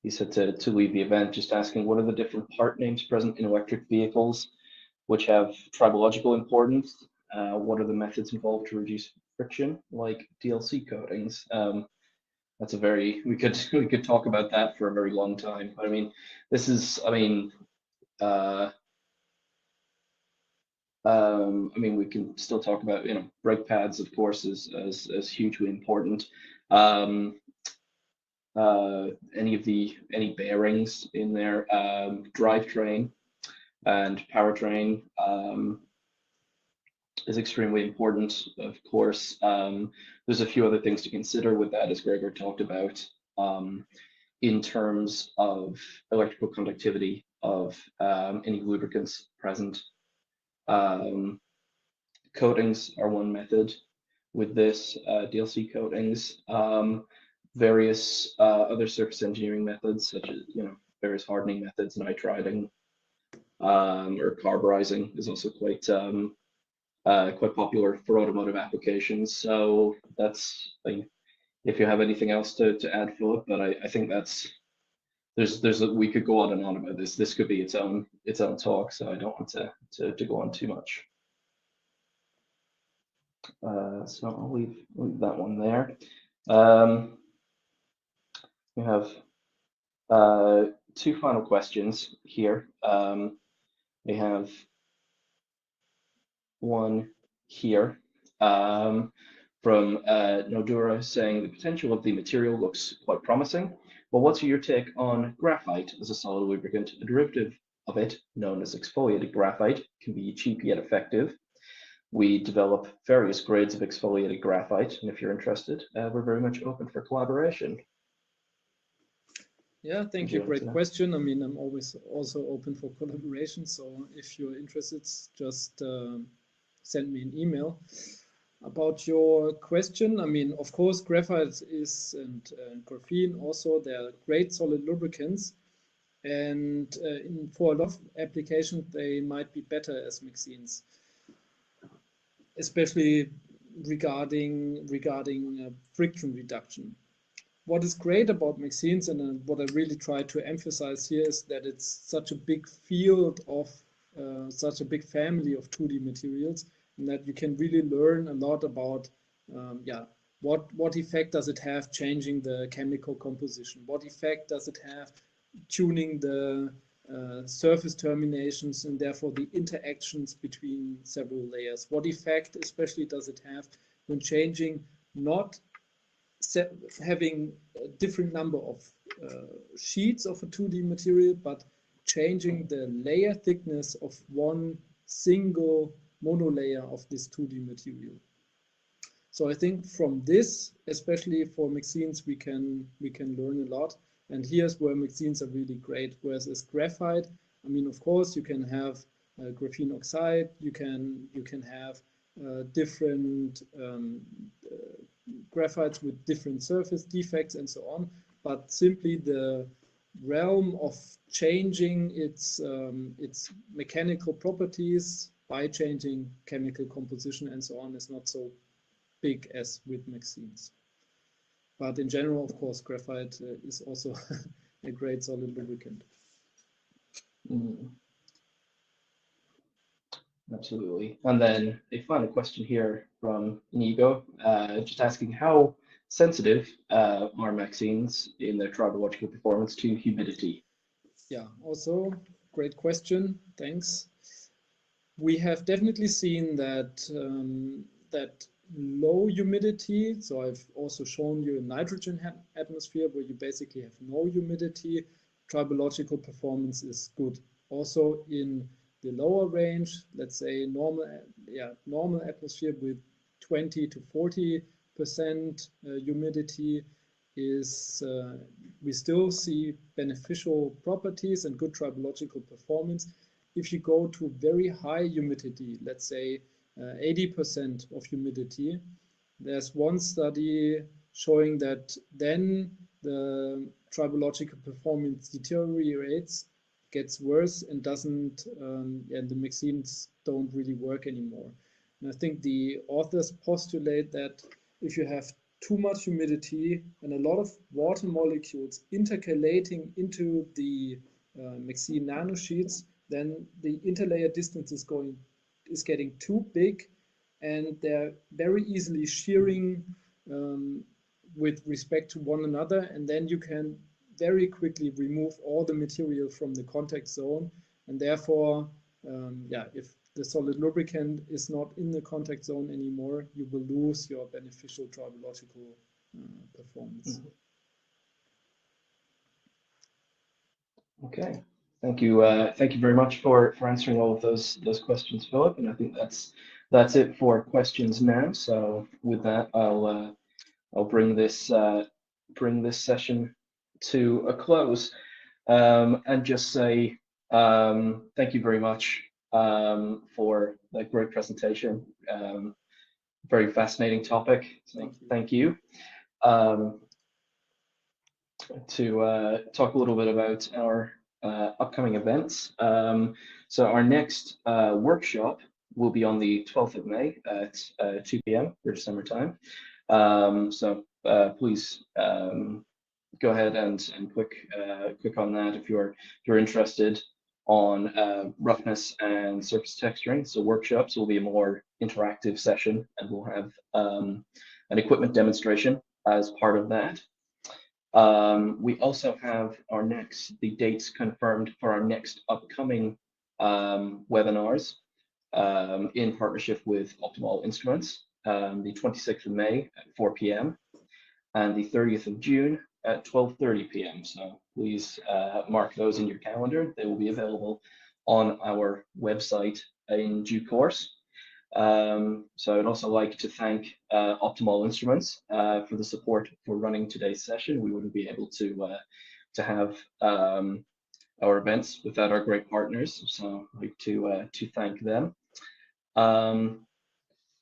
he said to, to leave the event, just asking what are the different part names present in electric vehicles which have tribological importance? Uh, what are the methods involved to reduce friction, like DLC coatings? Um, that's a very we could we could talk about that for a very long time. But I mean, this is I mean, uh, um, I mean we can still talk about you know brake pads, of course, is as hugely important. Um, uh, any of the any bearings in there, um, drivetrain and powertrain um, is extremely important, of course. Um, there's a few other things to consider with that, as Gregor talked about, um, in terms of electrical conductivity of um, any lubricants present. Um, coatings are one method with this, uh, DLC coatings. Um, various uh, other surface engineering methods, such as you know various hardening methods, nitriding, um, or carburizing is also quite um, uh, quite popular for automotive applications. So that's like, if you have anything else to, to add, Philip, but I, I think that's there's there's a, we could go on and on about this. This could be its own its own talk, so I don't want to to, to go on too much. Uh, so I'll leave leave that one there. Um, we have uh, two final questions here. Um, we have one here um, from uh, Nodura saying the potential of the material looks quite promising. But what's your take on graphite as a solid lubricant? A derivative of it, known as exfoliated graphite, can be cheap yet effective. We develop various grades of exfoliated graphite, and if you're interested, uh, we're very much open for collaboration. Yeah, thank you. Great question. I mean, I'm always also open for collaboration. So if you're interested, just uh, send me an email. About your question, I mean, of course, graphite is and, and graphene also, they're great solid lubricants. And uh, in, for a lot of applications, they might be better as MXenes, especially regarding regarding uh, friction reduction what is great about MXenes and uh, what I really try to emphasize here is that it's such a big field of uh, such a big family of 2D materials and that you can really learn a lot about um, yeah what what effect does it have changing the chemical composition? What effect does it have tuning the uh, surface terminations and therefore the interactions between several layers? What effect especially does it have when changing not having a different number of uh, sheets of a 2D material, but changing the layer thickness of one single monolayer of this 2D material. So I think from this, especially for MXenes, we can we can learn a lot. And here's where MXenes are really great. Whereas as graphite, I mean, of course, you can have uh, graphene oxide, you can you can have uh, different um, uh, graphites with different surface defects and so on, but simply the realm of changing its um, its mechanical properties by changing chemical composition and so on is not so big as with MXenes. But in general, of course, graphite uh, is also <laughs> a great solid lubricant. Mm. Absolutely. And then a final question here from Inigo, uh, just asking how sensitive uh, are MXenes in their tribological performance to humidity? Yeah, also great question. Thanks. We have definitely seen that um, that low humidity. So I've also shown you a nitrogen atmosphere where you basically have no humidity. Tribological performance is good. Also in the lower range, let's say normal, yeah, normal atmosphere with 20 to 40 percent uh, humidity is uh, we still see beneficial properties and good tribological performance. If you go to very high humidity, let's say 80% uh, of humidity, there's one study showing that then the tribological performance deteriorates gets worse and doesn't, um, and the MXenes don't really work anymore. And I think the authors postulate that if you have too much humidity and a lot of water molecules intercalating into the uh, MXene nanosheets, then the interlayer distance is going is getting too big and they're very easily shearing um, with respect to one another and then you can very quickly remove all the material from the contact zone and therefore um, yeah if the solid lubricant is not in the contact zone anymore you will lose your beneficial tribological uh, performance Mhm. Okay, thank you. Uh, thank you very much for for answering all of those those questions, Philip. And I think that's that's it for questions now. So with that, I'll uh, I'll bring this uh, bring this session to a close, um, and just say um, thank you very much um, for that great presentation. Um, very fascinating topic. So Thank you. thank you. Um, to uh, talk a little bit about our uh, upcoming events. Um, so our next uh, workshop will be on the 12th of May at uh, 2 p.m. British Summer Time. Um, so uh, please um, go ahead and, and click uh, click on that if you're if you're interested on uh, roughness and surface texturing. So workshops will be a more interactive session, and we'll have um, an equipment demonstration as part of that. Um, we also have our next, the dates confirmed for our next upcoming um, webinars um, in partnership with Optimol Instruments, um, the 26th of May at 4 p.m. and the 30th of June at 12:30 p.m. So please uh, mark those in your calendar. They will be available on our website in due course. Um, so I'd also like to thank uh, Optimol Instruments uh, for the support for running today's session. We wouldn't be able to uh, to have um, our events without our great partners. So I'd like to uh, to thank them. Um,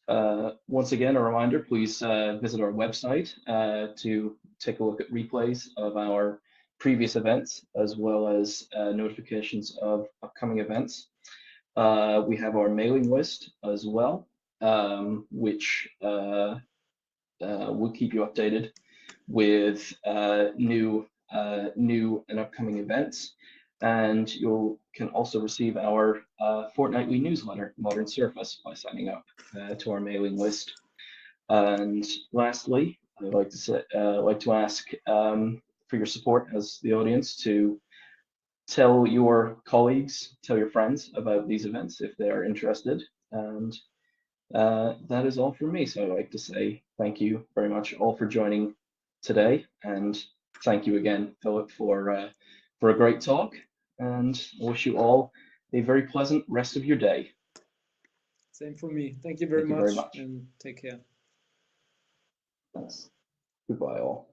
uh, once again, a reminder: please uh, visit our website to take a look at replays of our previous events, as well as notifications of upcoming events. Uh, we have our mailing list as well, um, which uh, uh, will keep you updated with uh, new uh, new and upcoming events. And you can also receive our fortnightly newsletter, Modern Surface, by signing up to our mailing list. And lastly, I'd like to say, like to ask um, for your support as the audience to tell your colleagues, tell your friends about these events if they are interested. And uh, that is all from me. So I'd like to say thank you very much all for joining today. And thank you again, Philip, for, uh, for a great talk. And I wish you all a very pleasant rest of your day. same for me thank you very, Thank you very much. and take care Thanks. Goodbye all.